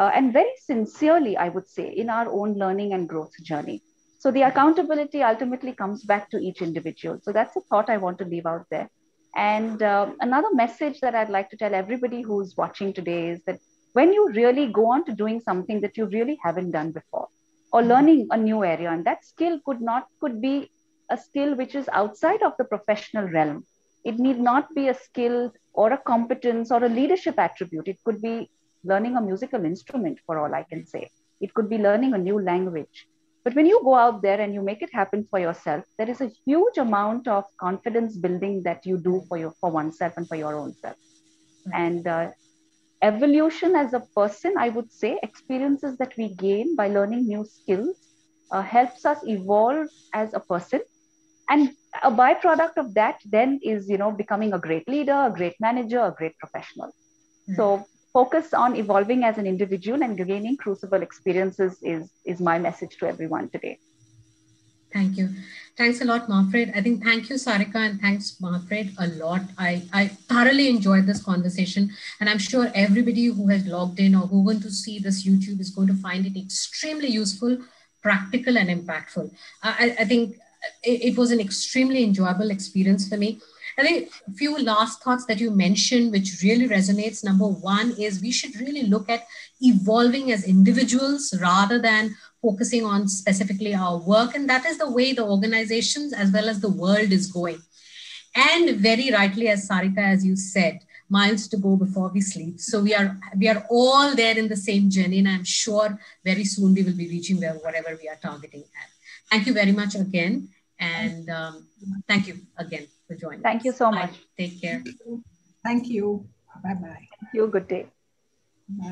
uh, and very sincerely i would say in our own learning and growth journey. So the accountability ultimately comes back to each individual. So that's a thought i want to leave out there and uh, another message that I'd like to tell everybody who's watching today is that when you really go on to doing something that you really haven't done before or mm-hmm. learning a new area, and that skill could not could be a skill which is outside of the professional realm. It need not be a skill or a competence or a leadership attribute. It could be learning a musical instrument, for all I can say. It could be learning a new language. But when you go out there and you make it happen for yourself, there is a huge amount of confidence building that you do for your for oneself and for your own self. Mm-hmm. And uh, evolution as a person, I would say, experiences that we gain by learning new skills uh, helps us evolve as a person. And a byproduct of that then is, you know, becoming a great leader, a great manager, a great professional. Mm-hmm. So focus on evolving as an individual and gaining crucible experiences is, is my message to everyone today. Thank you. Thanks a lot, Mahafrid. I think thank you, Sarika, and thanks, Mahafrid, a lot. I, I thoroughly enjoyed this conversation, and I'm sure everybody who has logged in or who going to see this YouTube is going to find it extremely useful, practical, and impactful. I, I think it, it was an extremely enjoyable experience for me. I think a few last thoughts that you mentioned, which really resonates. Number one is we should really look at evolving as individuals rather than focusing on specifically our work. And that is the way the organizations as well as the world is going. And very rightly, as Sarika, as you said, miles to go before we sleep. So we are we are all there in the same journey, and I'm sure very soon we will be reaching where whatever we are targeting at. Thank you very much again, and um, thank you again for joining. Thank us. you so much. Bye. Take care. Thank you. Bye bye. Thank you. Good day. Bye.